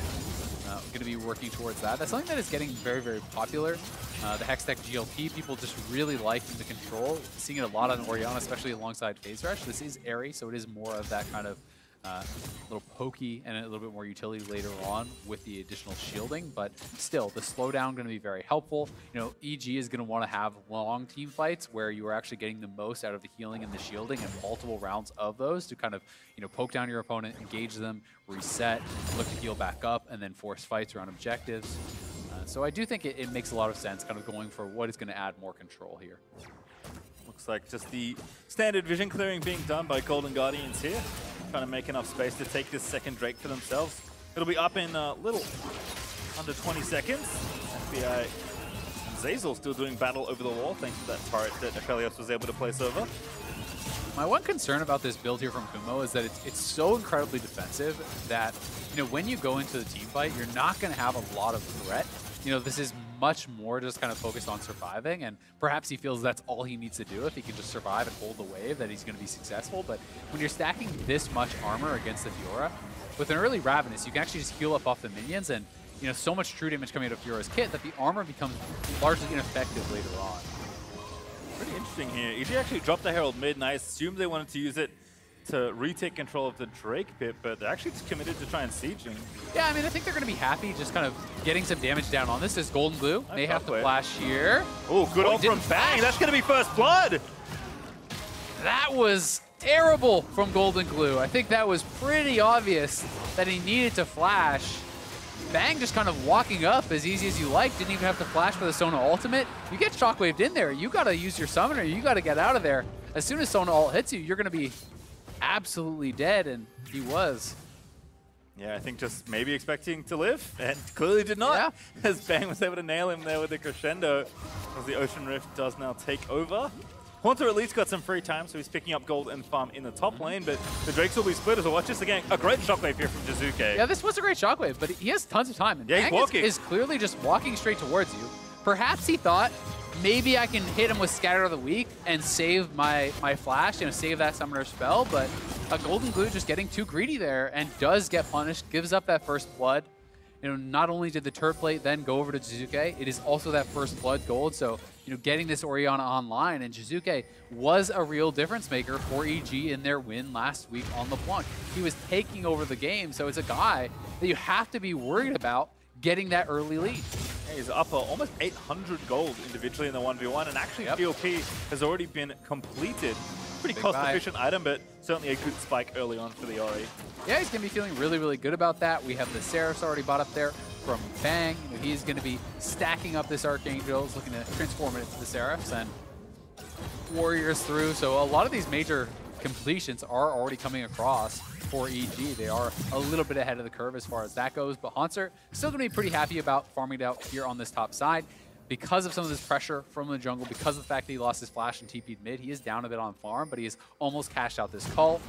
Uh, going to be working towards that. That's something that is getting very, very popular. Uh, the Hextech GLP, people just really liking the control. Seeing it a lot on Orianna, especially alongside Phase Rush. This is Aery, so it is more of that kind of uh, a little pokey and a little bit more utility later on with the additional shielding, but still, the slowdown going to be very helpful. You know, EG is going to want to have long team fights where you are actually getting the most out of the healing and the shielding and multiple rounds of those to kind of, you know, poke down your opponent, engage them, reset, look to heal back up, and then force fights around objectives. Uh, so I do think it, it makes a lot of sense kind of going for what is going to add more control here. Looks like just the standard vision clearing being done by Golden Guardians here trying to make enough space to take this second Drake for themselves. It'll be up in a little under 20 seconds. FBI and Zeyzal still doing battle over the wall thanks to that turret that Aphelios was able to place over. My one concern about this build here from Kumo is that it's, it's so incredibly defensive that, you know, when you go into the team fight, you're not going to have a lot of threat. You know, this is much more just kind of focused on surviving, and perhaps he feels that's all he needs to do. If he can just survive and hold the wave, that he's going to be successful. But when you're stacking this much armor against the Fiora, with an early Ravenous, you can actually just heal up off the minions, and you know so much true damage coming out of Fiora's kit that the armor becomes largely ineffective later on. Pretty interesting here. EG actually dropped the Herald mid, and I assume they wanted to use it to retake control of the Drake pit, but they're actually just committed to try and siege him. Yeah, I mean, I think they're going to be happy just kind of getting some damage down on this. Is Goldenglue may have to eh? flash here. Oh, good Oh, ult from Bang. flash. That's going to be first blood. That was terrible from Goldenglue. I think that was pretty obvious that he needed to flash. Bang just kind of walking up as easy as you like. Didn't even have to flash for the Sona ultimate. You get shockwaved in there. You got to use your summoner. You got to get out of there. As soon as Sona ult hits you, you're going to be absolutely dead, and he was. Yeah, I think just maybe expecting to live, and clearly did not, as Bang was able to nail him there with the crescendo, as the Ocean Rift does now take over. Hauntzer at least got some free time, so he's picking up gold and farm in the top Mm-hmm. lane, but the Drakes will be split as well. Watch this again. A great shockwave here from Jiizuke. Yeah, this was a great shockwave, but he has tons of time. And Yeah, he's Bang is- walking. Is, clearly just walking straight towards you. Perhaps he thought maybe I can hit him with Scatter of the Weak and save my, my flash, you know, save that summoner spell, but a Goldenglue just getting too greedy there and does get punished, gives up that first blood. You know, not only did the turret plate then go over to Jiizuke, it is also that first blood gold. So, you know, getting this Orianna online and Jiizuke was a real difference maker for EG in their win last week on the LeBlanc. He was taking over the game, so it's a guy that you have to be worried about getting that early lead. He's up almost 800 gold individually in the 1v1, and actually GLP has already been completed. Pretty cost-efficient item, but certainly a good spike early on for the Ori. Yeah, he's going to be feeling really, really good about that. We have the Seraphs already bought up there from Bang. He's going to be stacking up this Archangel, looking to transform it into the Seraphs, and Warriors through. So a lot of these major completions are already coming across for EG. They are a little bit ahead of the curve as far as that goes, but Hauntzer still going to be pretty happy about farming it out here on this top side. Because of some of this pressure from the jungle, because of the fact that he lost his flash and TP'd mid, he is down a bit on farm, but he has almost cashed out this call.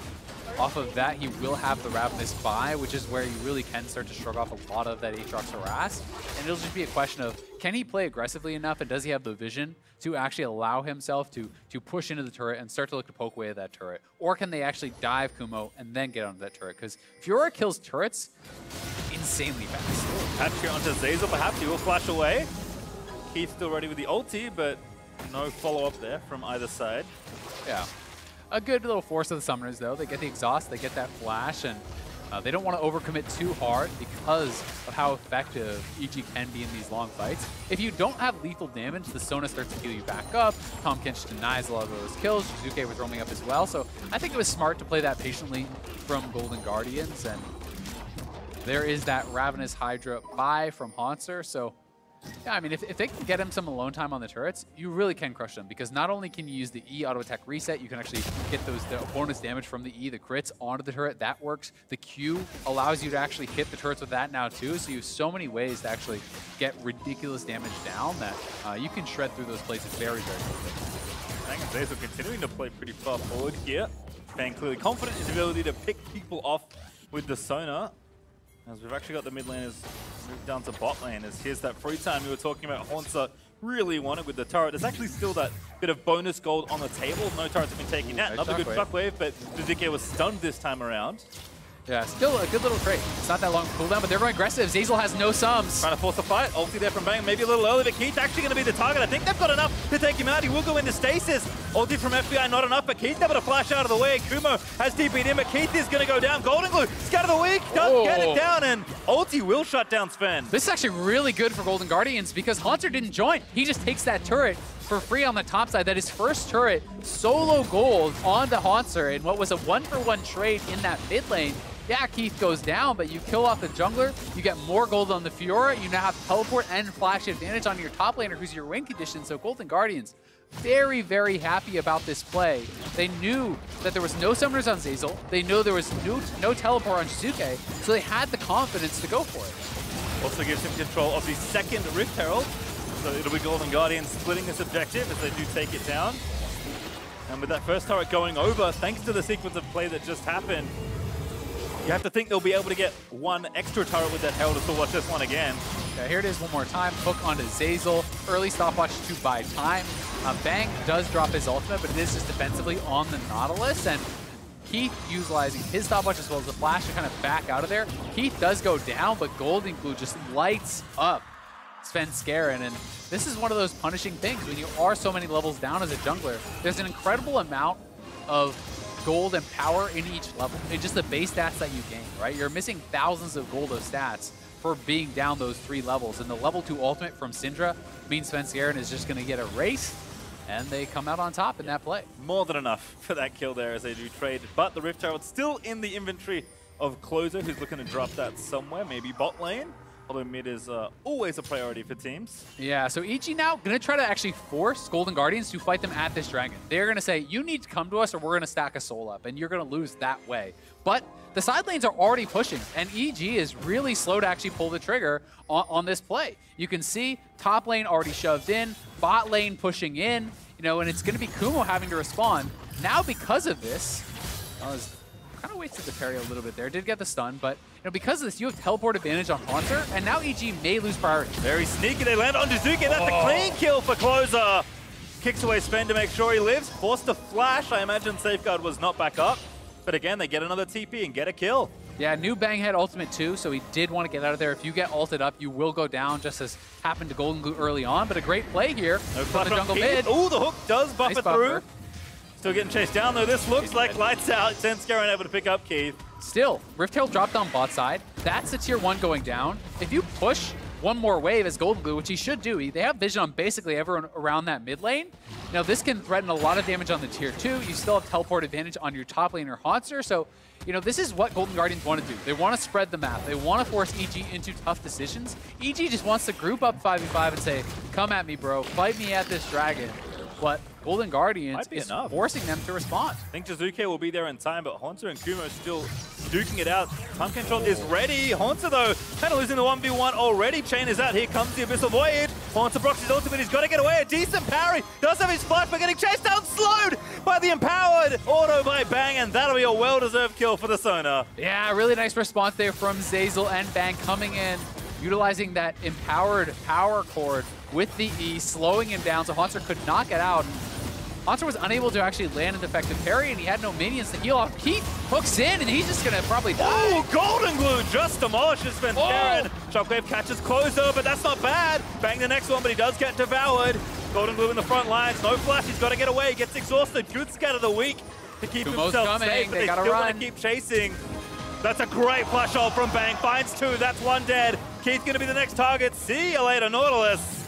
Off of that, he will have the Ravenous buy, which is where you really can start to shrug off a lot of that Aatrox harass. And it'll just be a question of, can he play aggressively enough and does he have the vision to actually allow himself to, to push into the turret and start to look to poke away at that turret? Or can they actually dive Kumo and then get onto that turret? Because Fiora kills turrets insanely fast. Patch here onto Zeyzal, perhaps he will flash away. Keith still ready with the ulti, but no follow-up there from either side. Yeah. A good little force of the summoners, though. They get the exhaust, they get that flash, and uh, they don't want to overcommit too hard because of how effective EG can be in these long fights. If you don't have lethal damage, the Sona starts to heal you back up. Tahm Kench denies a lot of those kills. Jiizuke was roaming up as well, so I think it was smart to play that patiently from Golden Guardians, and there is that Ravenous Hydra buy from Hauntzer, so yeah, I mean, if, if they can get him some alone time on the turrets, you really can crush them because not only can you use the E auto attack reset, you can actually get those the bonus damage from the E, the crits onto the turret. That works. The Q allows you to actually hit the turrets with that now too. So you have so many ways to actually get ridiculous damage down that uh, you can shred through those places very, very quickly. Bang and Zeyzal continuing to play pretty far forward here. Bang clearly confident in his ability to pick people off with the Sona. As we've actually got the mid laners down to bot lane. As here's that free time we were talking about Hauntzer really wanted with the turret. There's actually still that bit of bonus gold on the table. No turrets have been taken out. Another good shockwave. shockwave, but Jiizuke was stunned this time around. Yeah, still a good little trade. It's not that long cooldown, but they're going aggressive. Zeyzal has no sums. Trying to force a fight. Ulti there from Bang. Maybe a little early, but Keith actually going to be the target. I think they've got enough to take him out. He will go into stasis. Ulti from FBI, not enough, but Keith able to flash out of the way. Kumo has DP'd him, but Keith is going to go down. Golden Glue, scatter the weak, does get Oh. it down, and Ulti will shut down Sven. This is actually really good for Golden Guardians because Hauntzer didn't join. He just takes that turret for free on the top side. That is first turret solo gold on the Hauntzer in what was a one-for-one trade in that mid lane. Yeah, Keith goes down, but you kill off the jungler, you get more gold on the Fiora, you now have teleport and flash advantage on your top laner who's your win condition, so Golden Guardians very, very happy about this play. They knew that there was no summoners on Zeyzal, they knew there was no, no teleport on Jiizuke, so they had the confidence to go for it. Also gives him control of the second Rift Herald. So it'll be Golden Guardians splitting this objective as they do take it down. And with that first turret going over, thanks to the sequence of play that just happened, you have to think they'll be able to get one extra turret with that Herald to watch this one again. Okay, here it is one more time. Hook onto Zeyzal. Early stopwatch to buy time. Uh, Bang does drop his ultimate, but it is just defensively on the Nautilus. And Keith utilizing his stopwatch as well as the flash to kind of back out of there. Keith does go down, but Goldenglue just lights up Svenskeren. And this is one of those punishing things. When you are so many levels down as a jungler, there's an incredible amount of gold and power in each level, in just the base stats that you gain, right? You're missing thousands of gold of stats for being down those three levels. And the level two ultimate from Syndra means Svenskeren is just going to get a erased, and they come out on top in that play. More than enough for that kill there as they do trade. But the Rift Herald still in the inventory of Closer, who's looking to drop that somewhere, maybe bot lane. Mid is uh, always a priority for teams. Yeah, so EG now going to try to actually force Golden Guardians to fight them at this dragon. They're going to say, you need to come to us or we're going to stack a soul up, and you're going to lose that way. But the side lanes are already pushing, and EG is really slow to actually pull the trigger on, on this play. You can see top lane already shoved in, bot lane pushing in, you know, and it's going to be Kumo having to respond. Now because of this, kind of wasted the parry a little bit there. Did get the stun, but you know, because of this, you have teleport advantage on Hauntzer, and now EG may lose priority. Very sneaky. They land on Jiizuke. That's Oh. a clean kill for Closer. Kicks away Sven to make sure he lives. Forced to flash. I imagine Safeguard was not back up. But again, they get another TP and get a kill. Yeah, new Bang had ultimate too, so he did want to get out of there. If you get ulted up, you will go down, just as happened to Goldenglue early on. But a great play here No from the jungle Keith. mid. Ooh, the hook does buffer Nice through. buffer. Still getting chased down though. This looks like lights out. Svenskeren able to pick up Keith. Still, Rift Herald dropped on bot side. That's the tier one going down. If you push one more wave as Goldenglue, which he should do, they have vision on basically everyone around that mid lane. Now, this can threaten a lot of damage on the tier two. You still have teleport advantage on your top laner Hauntzer. So, you know, this is what Golden Guardians want to do. They want to spread the map. They want to force EG into tough decisions. EG just wants to group up 5v5 and say, come at me, bro. Fight me at this dragon. But Golden Guardians is enough. forcing them to respond. I think Jiizuke will be there in time, but Hauntzer and Kumo still duking it out. Time control is ready. Hauntzer, though, kind of losing the 1v1 already. Chain is out. Here comes the Abyssal Voyage. Hauntzer blocks his ultimate. He's got to get away. A decent parry. Does have his flash, but getting chased down, slowed by the empowered auto by Bang, and that'll be a well-deserved kill for the Sona. Yeah, really nice response there from Zeyzal and Bang coming in, utilizing that empowered power cord with the E, slowing him down so Hauntzer could not get out. Hauntzer was unable to actually land an effective parry, and he had no minions to heal off. Keith hooks in, and he's just going to probably die. Oh, Goldenglue just demolishes Van Karen. Shockwave catches Closer, but that's not bad. Bang the next one, but he does get devoured. Goldenglue in the front lines. No flash. He's got to get away. He gets exhausted. Good scatter of the Weak to keep Kumo's himself coming. safe, but They they, gotta still want to keep chasing. That's a great flash ult from Bang. Finds two. That's one dead. Keith going to be the next target. See you later, Nautilus.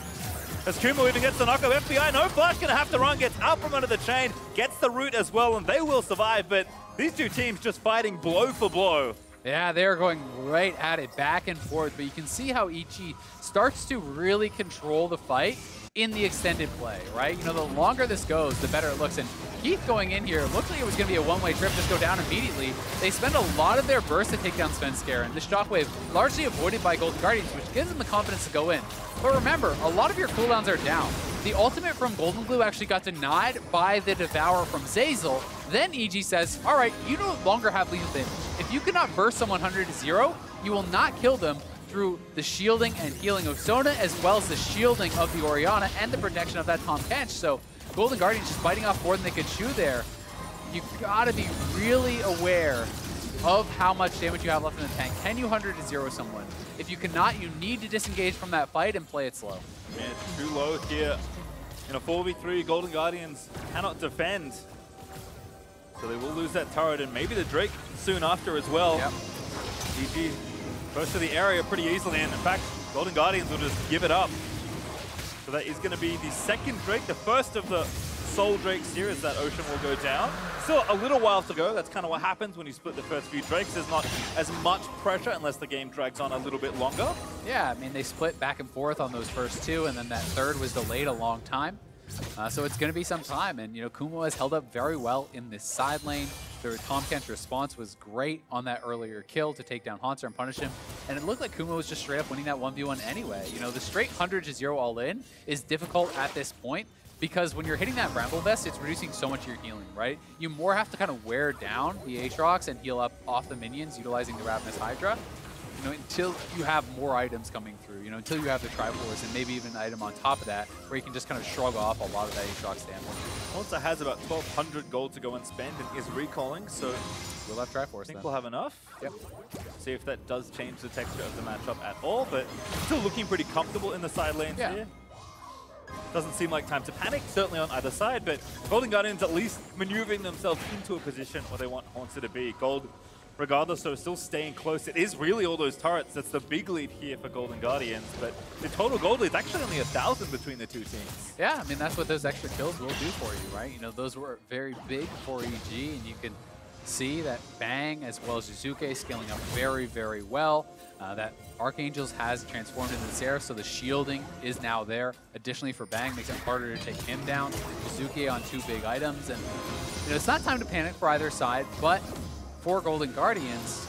As Kumo even gets the knockup, FBI, no flash, gonna have to run, gets out from under the chain, gets the root as well, and they will survive, but these two teams just fighting blow for blow. Yeah, they're going right at it, back and forth. But you can see how Ichi starts to really control the fight in the extended play, right? You know, the longer this goes, the better it looks. And Keith going in here, looked like it was going to be a one-way trip, just go down immediately. They spend a lot of their burst to take down Svenskeren. the shockwave largely avoided by Golden Guardians, which gives them the confidence to go in. But remember, a lot of your cooldowns are down. The ultimate from Goldenglue actually got denied by the Devourer from Zeyzal. Then EG says, all right, you no longer have lethal damage. If you cannot burst someone 100 to 0, you will not kill them through the shielding and healing of Sona, as well as the shielding of the Orianna and the protection of that Tahm Kench. So Golden Guardians just biting off more than they could chew there. You've gotta be really aware of how much damage you have left in the tank. Can you 100 to 0 someone? If you cannot, you need to disengage from that fight and play it slow. Man, too low here. In a 4v3, Golden Guardians cannot defend. So they will lose that turret and maybe the Drake soon after as well. Yep. GG goes to the area pretty easily and in fact, Golden Guardians will just give it up. So that is going to be the second Drake, the first of the Soul Drakes here as that Ocean will go down. Still a little while to go. That's kind of what happens when you split the first few Drakes. There's not as much pressure unless the game drags on a little bit longer. Yeah, I mean, they split back and forth on those first two, and then that third was delayed a long time. Uh, so it's going to be some time, and, you know, Kumo has held up very well in this side lane. Their Tahm Kench's response was great on that earlier kill to take down Hauntzer and punish him, and it looked like Kumo was just straight up winning that 1v1 anyway. You know, the straight 100 to 0 all in is difficult at this point, because when you're hitting that Bramble Vest, it's reducing so much of your healing, right? You more have to kind of wear down the Aatrox and heal up off the minions utilizing the Ravenous Hydra. You know, until you have more items coming through, you know, until you have the Triforce and maybe even an item on top of that where you can just kind of shrug off a lot of that Aatrox damage. Also has about 1,200 gold to go and spend and is recalling, so we'll have Triforce I think then. we'll have enough. Yep. See if that does change the texture of the matchup at all, but still looking pretty comfortable in the side lanes Yeah. here. Doesn't seem like time to panic, certainly on either side, but Golden Guardians at least maneuvering themselves into a position where they want Hauntzer to be. Gold, regardless, so still staying close. It is really all those turrets. That's the big lead here for Golden Guardians, but the total gold is actually only a 1,000 between the two teams. Yeah, I mean, that's what those extra kills will do for you, right? You know, those were very big for EG, and you can see that Bang as well as Jiizuke scaling up very, very well. Uh, that Archangels has transformed into Seraph, so the shielding is now there. Additionally, for Bang, makes it harder to take him down. Jiizuke on two big items, and you know, it's not time to panic for either side, but for Golden Guardians,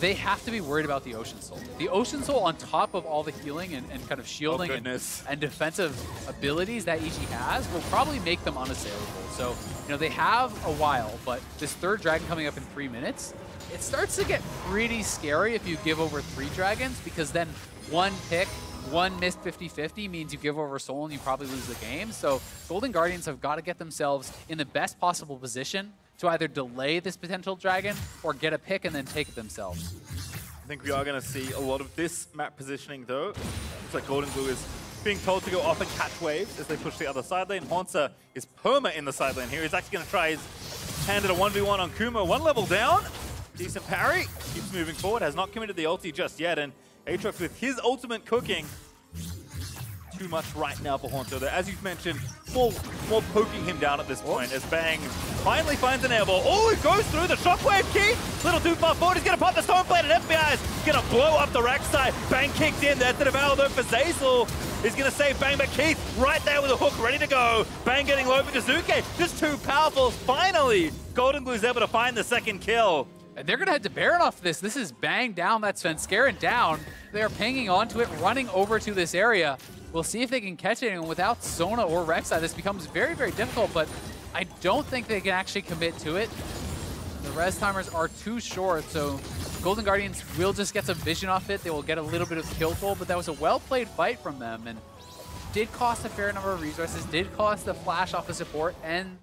they have to be worried about the Ocean Soul. The Ocean Soul on top of all the healing and, and kind of oh, shielding and, and defensive abilities that EG has will probably make them unassailable. So, you know, they have a while, but this third dragon coming up in three minutes, it starts to get pretty scary if you give over three dragons because then one pick, one missed 50-50 means you give over soul and you probably lose the game. So Golden Guardians have got to get themselves in the best possible position to either delay this potential dragon or get a pick and then take it themselves. I think we are going to see a lot of this map positioning, though. Looks like Goldenglue is being told to go off and catch waves as they push the other side lane. Hauntzer is perma in the side lane here. He's actually going to try his hand at a 1v1 on Kumo. One level down. Decent parry. Keeps moving forward. Has not committed the ulti just yet. And Aatrox with his ultimate cooking. Too much right now for Hauntzer. Though, As you've mentioned, more, more poking him down at this point oh. as Bang finally finds an airball. Oh, it goes through the shockwave key. Little too far forward. He's going to pop the stone plate and FBI is going to blow up the Rek'Sai. Bang kicked in. There's the devour though for Zeyzal. He's going to save Bang, but Keith right there with a hook ready to go. Bang getting low for Kazuke. Just too powerful. Finally, Goldenglue's able to find the second kill. And they're going to head to Baron off this. This is Bang down, that's Svenskeren down. They are pinging onto it, running over to this area. We'll see if they can catch it, and without Sona or Rek'Sai, this becomes very, very difficult, but I don't think they can actually commit to it. The res timers are too short, so Golden Guardians will just get some vision off it. They will get a little bit of kill toll, but that was a well-played fight from them, and did cost a fair number of resources, did cost the flash off the support and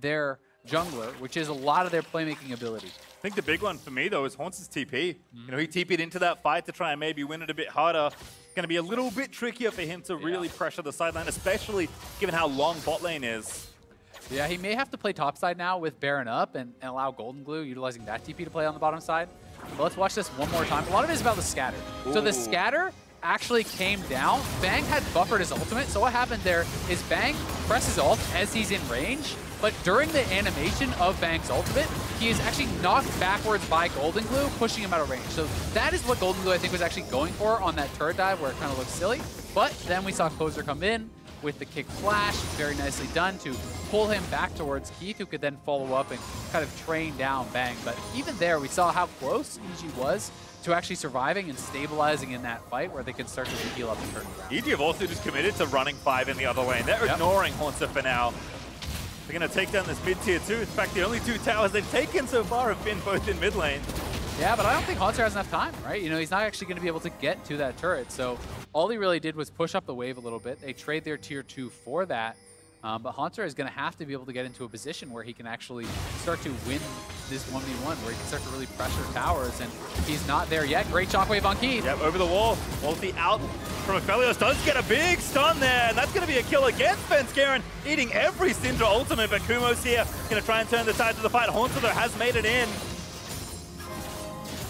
their jungler, which is a lot of their playmaking ability. I think the big one for me, though, is Haunts' TP. You know, he mm-hmm. TP'd into that fight to try and maybe win it a bit harder. Going to be a little bit trickier for him to really pressure the sideline, especially given how long bot lane is. Yeah, he may have to play topside now with Baron up and, and allow Goldenglue utilizing that TP to play on the bottom side. But let's watch this one more time. A lot of it is about the scatter. So the scatter actually came down. Bang had buffered his ultimate. So what happened there is Bang presses ult as he's in range. But during the animation of Bang's ultimate, he is actually knocked backwards by Goldenglue, pushing him out of range. So that is what Goldenglue, I think, was actually going for on that turret dive where it kind of looks silly. But then we saw Closer come in with the kick flash, very nicely done to pull him back towards Keith, who could then follow up and kind of train down Bang. But even there, we saw how close EG was to actually surviving and stabilizing in that fight where they can start to heal up and turn. EG have also just committed to running five in the other lane. They're Yep. ignoring Hauntzer for now. They're going to take down this mid-tier two. In fact, the only two towers they've taken so far have been both in mid lane. Yeah, but I don't think Hauntzer has enough time, right? You know, he's not actually going to be able to get to that turret. So all he really did was push up the wave a little bit. They trade their tier two for that. Um, but Hauntzer is going to have to be able to get into a position where he can actually start to win this 1v1, where he can start to really pressure towers. And he's not there yet. Great shockwave on Keith. Yep, over the wall. Ulti out from Aphelios. Does get a big stun there, and that's going to be a kill against Svenskeren, eating every Syndra ultimate. But Kumo's here, going to try and turn the tide to the fight. Hauntzer, though, has made it in.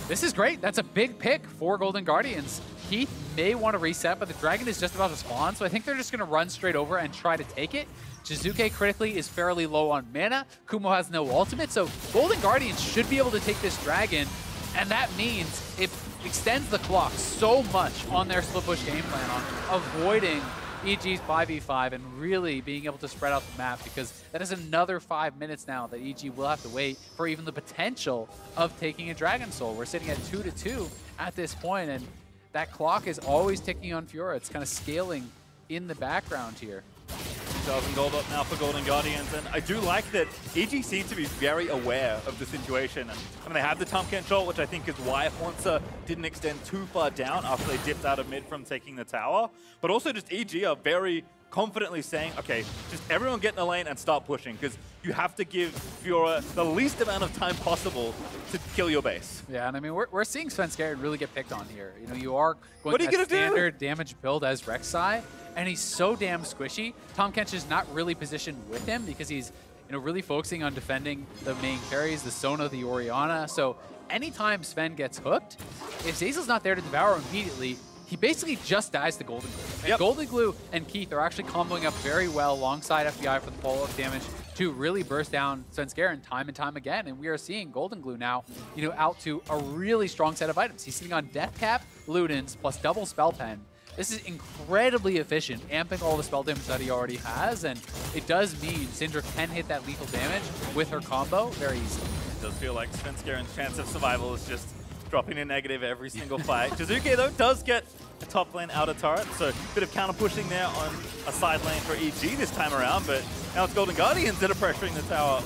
This is great. That's a big pick for Golden Guardians. Keith may want to reset, but the Dragon is just about to spawn, so I think they're just going to run straight over and try to take it. Jiizuke critically is fairly low on mana. Kumo has no ultimate, so Golden Guardians should be able to take this Dragon, and that means it extends the clock so much on their split push game plan on avoiding EG's 5v5 and really being able to spread out the map because that is another five minutes now that EG will have to wait for even the potential of taking a Dragon Soul. We're sitting at 2 to 2 at this point, and that clock is always ticking on Fiora. It's kind of scaling in the background here. 2,000 gold up now for Golden Guardians, and I do like that EG seems to be very aware of the situation. And, I mean, they have the Tahm Jolt, which I think is why Hauntzer didn't extend too far down after they dipped out of mid from taking the tower. But also just EG are very confidently saying, okay, just everyone get in the lane and start pushing, because you have to give Fiora the least amount of time possible to kill your base. Yeah, and I mean, we're, we're seeing Sven Svenskeren really get picked on here. You know, you are going What are you gonna do? standard damage build as Rek'Sai, and he's so damn squishy. Tahm Kench is not really positioned with him because he's, you know, really focusing on defending the main carries, the Sona, the Oriana. So anytime Sven gets hooked, if Zeyzal's not there to devour immediately, he basically just dies to Goldenglue. And Goldenglue and Keith are actually comboing up very well alongside FBI for the follow-up damage to really burst down Svenskeren time and time again. And we are seeing Goldenglue now, you know, out to a really strong set of items. He's sitting on Death Cap, Ludens, plus double Spell Pen. This is incredibly efficient, amping all the spell damage that he already has, and it does mean Syndra can hit that lethal damage with her combo very easily. It does feel like Svenskeren's chance of survival is just dropping a negative every single fight. Jiizuke, though, does get a top lane outer turret, so a bit of counter pushing there on a side lane for EG this time around, but now it's Golden Guardians that are pressuring the tower.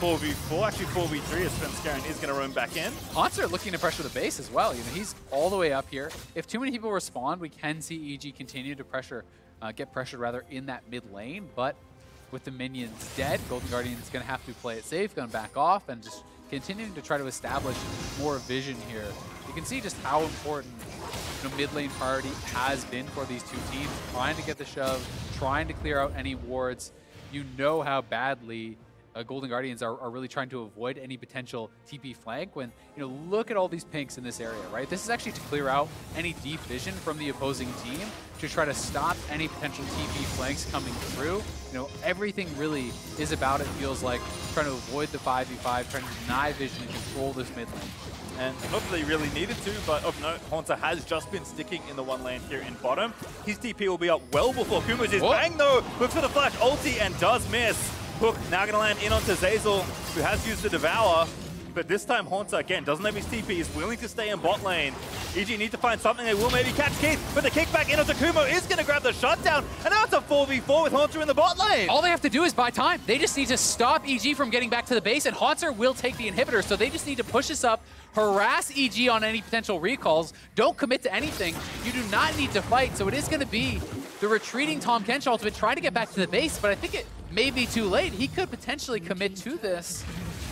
4v4, actually 4v3 as Svenskeren is going to roam back in. Hauntzer looking to pressure the base as well. You know, he's all the way up here. If too many people respond, we can see EG continue to pressure, uh, get pressured rather in that mid lane. But with the minions dead, Golden Guardian's is going to have to play it safe, going to back off, and just continuing to try to establish more vision here. You can see just how important mid lane priority has been for these two teams, trying to get the shove, trying to clear out any wards. You know how badly uh, Golden Guardians are, are really trying to avoid any potential TP flank when, you know, look at all these pinks in this area, right? This is actually to clear out any deep vision from the opposing team to try to stop any potential TP flanks coming through. You know, everything really is about, it feels like, trying to avoid the 5v5, trying to deny vision and control this mid lane. And not that they really needed to, but of note, Hauntzer has just been sticking in the one lane here in bottom. His TP will be up well before Kumo's is. Bang though, looks for the flash ulti and does miss. Hook now going to land in onto Zeyzal, who has used the Devour. But this time Hauntzer, again, doesn't have his TP, is willing to stay in bot lane. EG need to find something, they will maybe catch Keith, but the kickback in onto Kumo is going to grab the shutdown, and now it's a 4v4 with Hauntzer in the bot lane. All they have to do is buy time. They just need to stop EG from getting back to the base, and Hauntzer will take the inhibitor, so they just need to push this up, harass EG on any potential recalls, don't commit to anything. You do not need to fight, so it is going to be the retreating Tahm Kench ultimate trying to get back to the base, but I think it may be too late. He could potentially commit to this.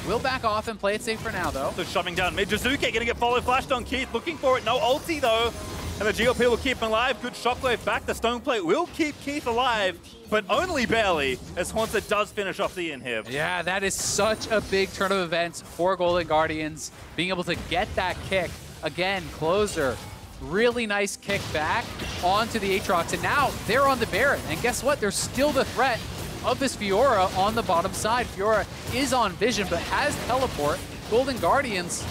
We'll back off and play it safe for now, though. So shoving down mid. Jiizuke going to get follow flashed on Keith, looking for it. No ulti, though. And the GLP will keep him alive. Good shockwave back. The stone plate will keep Keith alive, but only barely, as Hauntzer does finish off the inhib. Yeah, that is such a big turn of events for Golden Guardians. Being able to get that kick. Again, closer. Really nice kick back onto the Aatrox. And now they're on the Baron. And guess what? There's still the threat of this Fiora on the bottom side. Fiora is on vision, but has teleport. Golden Guardians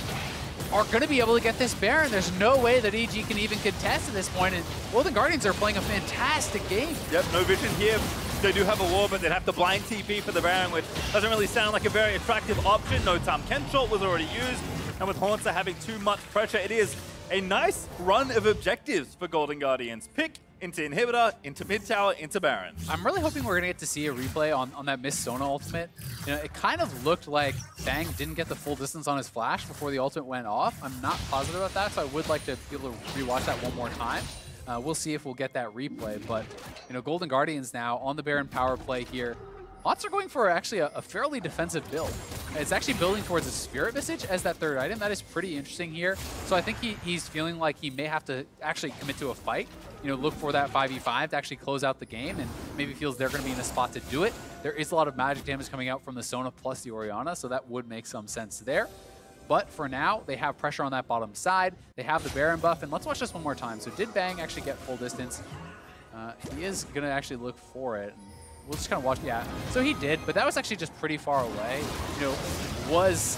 are going to be able to get this Baron. There's no way that EG can even contest at this point, and Golden Guardians are playing a fantastic game. Yep, no vision here. They do have a war, but they'd have to blind TP for the Baron, which doesn't really sound like a very attractive option. No Kench Jolt was already used, and with Hauntzer having too much pressure, it is a nice run of objectives for Golden Guardians. Pick into Inhibitor, into Mid Tower, into Baron. I'm really hoping we're going to get to see a replay on, on that Miss Sona ultimate. You know, it kind of looked like Bang didn't get the full distance on his flash before the ultimate went off. I'm not positive about that, so I would like to be able to rewatch that one more time. Uh, we'll see if we'll get that replay, but you know, Golden Guardians now on the Baron power play here. Bots are going for actually a, a, fairly defensive build. It's actually building towards a Spirit Visage as that third item. That is pretty interesting here. So I think he, he's feeling like he may have to actually commit to a fight. You know, look for that 5v5 to actually close out the game and maybe feels they're going to be in a spot to do it. There is a lot of magic damage coming out from the Sona plus the Oriana, so that would make some sense there. But for now, they have pressure on that bottom side. They have the Baron buff, and let's watch this one more time. So did Bang actually get full distance? Uh, he is going to actually look for it. And we'll just kind of watch. Yeah, so he did, but that was actually just pretty far away. You know, was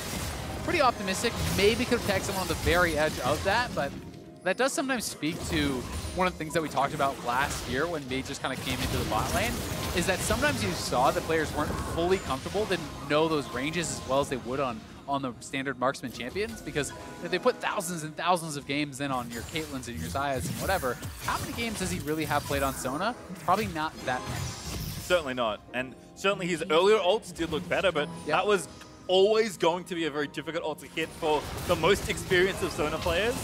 pretty optimistic. Maybe could have tagged someone on the very edge of that, but that does sometimes speak to one of the things that we talked about last year when they just kind of came into the bot lane, is that sometimes you saw the players weren't fully comfortable, didn't know those ranges as well as they would on on the standard marksman champions because they put thousands and thousands of games in on your Caitlyn's and your Xayahs and whatever. How many games does he really have played on Sona? Probably not that many. Certainly not. And certainly his earlier ults did look better, but that was always going to be a very difficult ult to hit for the most experienced of Sona players.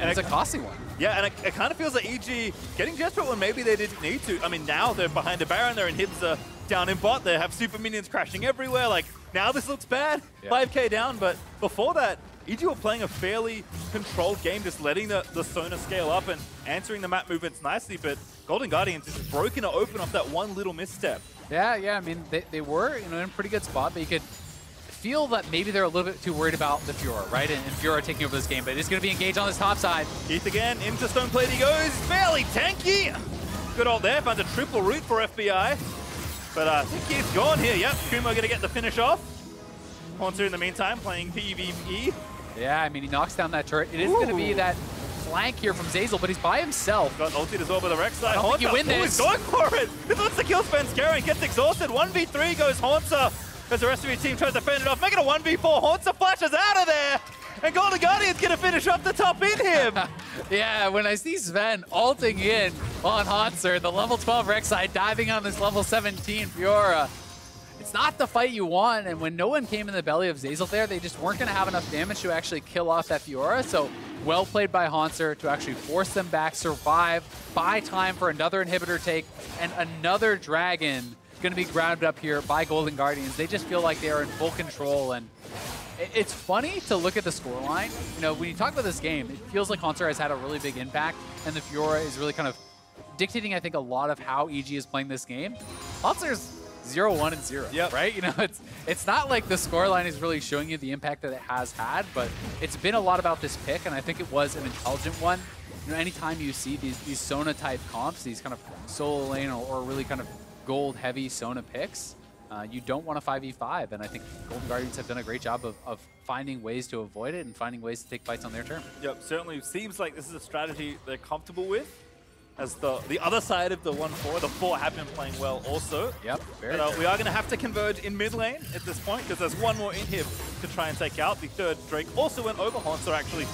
And it's a costly one. Yeah, and it, it kind of feels like EG getting desperate when maybe they didn't need to. I mean, now they're behind a Baron, they're in Hibza uh, down in bot, they have super minions crashing everywhere. Like, now this looks bad. Yeah. 5k down, but before that, EG were playing a fairly controlled game, just letting the, the Sona scale up and answering the map movements nicely, but Golden Guardians just broken it open off that one little misstep. Yeah, yeah. I mean, they, they were you know in a pretty good spot, but you could feel that maybe they're a little bit too worried about the Fiora, right? And, and Fiora taking over this game, but it's going to be engaged on this top side. Keith again, into Stone Plate he goes, fairly tanky. Good old there, finds a triple root for FBI. But uh, I think Keith's gone here. Yep, Kumo going to get the finish off. Hauntzer in the meantime playing PvP. Yeah, I mean, he knocks down that turret. It is going to be that flank here from Zeyzal, but he's by himself. Got ulted as well by the Rek'Sai. I don't think you Hauntzer, win ooh, this. he's going for it. This wants to kill Svenskeren, gets exhausted. 1v3 goes Hauntzer as the rest of your team tries to fend it off. Make it a 1v4. Hauntzer flashes out of there. And Golden Guardian's going to finish up the top in him. yeah, when I see Sven ulting in on Hauntzer, the level 12 Rek'Sai diving on this level 17 Fiora, it's not the fight you want, and when no one came in the belly of Zeyzal there, they just weren't going to have enough damage to actually kill off that Fiora, so well played by Hauntzer to actually force them back, survive, buy time for another inhibitor take, and another Dragon going to be grounded up here by Golden Guardians. They just feel like they are in full control, and it's funny to look at the scoreline. You know, when you talk about this game, it feels like Hauntzer has had a really big impact, and the Fiora is really kind of dictating, I think, a lot of how EG is playing this game. Hauntzer's 0, 1, and 0, right? You know, it's it's not like the scoreline is really showing you the impact that it has had, but it's been a lot about this pick, and I think it was an intelligent one. You know, anytime you see these, these Sona-type comps, these kind of solo lane or, or really kind of gold-heavy Sona picks, uh, you don't want a 5v5, and I think Golden Guardians have done a great job of, of finding ways to avoid it and finding ways to take fights on their term. Yep, certainly seems like this is a strategy they're comfortable with. As the the other side of the 1-4, the 4 have been playing well also. Yep, very But uh, we are going to have to converge in mid lane at this point because there's one more in here to try and take out. The third Drake also went over. Hauntzer actually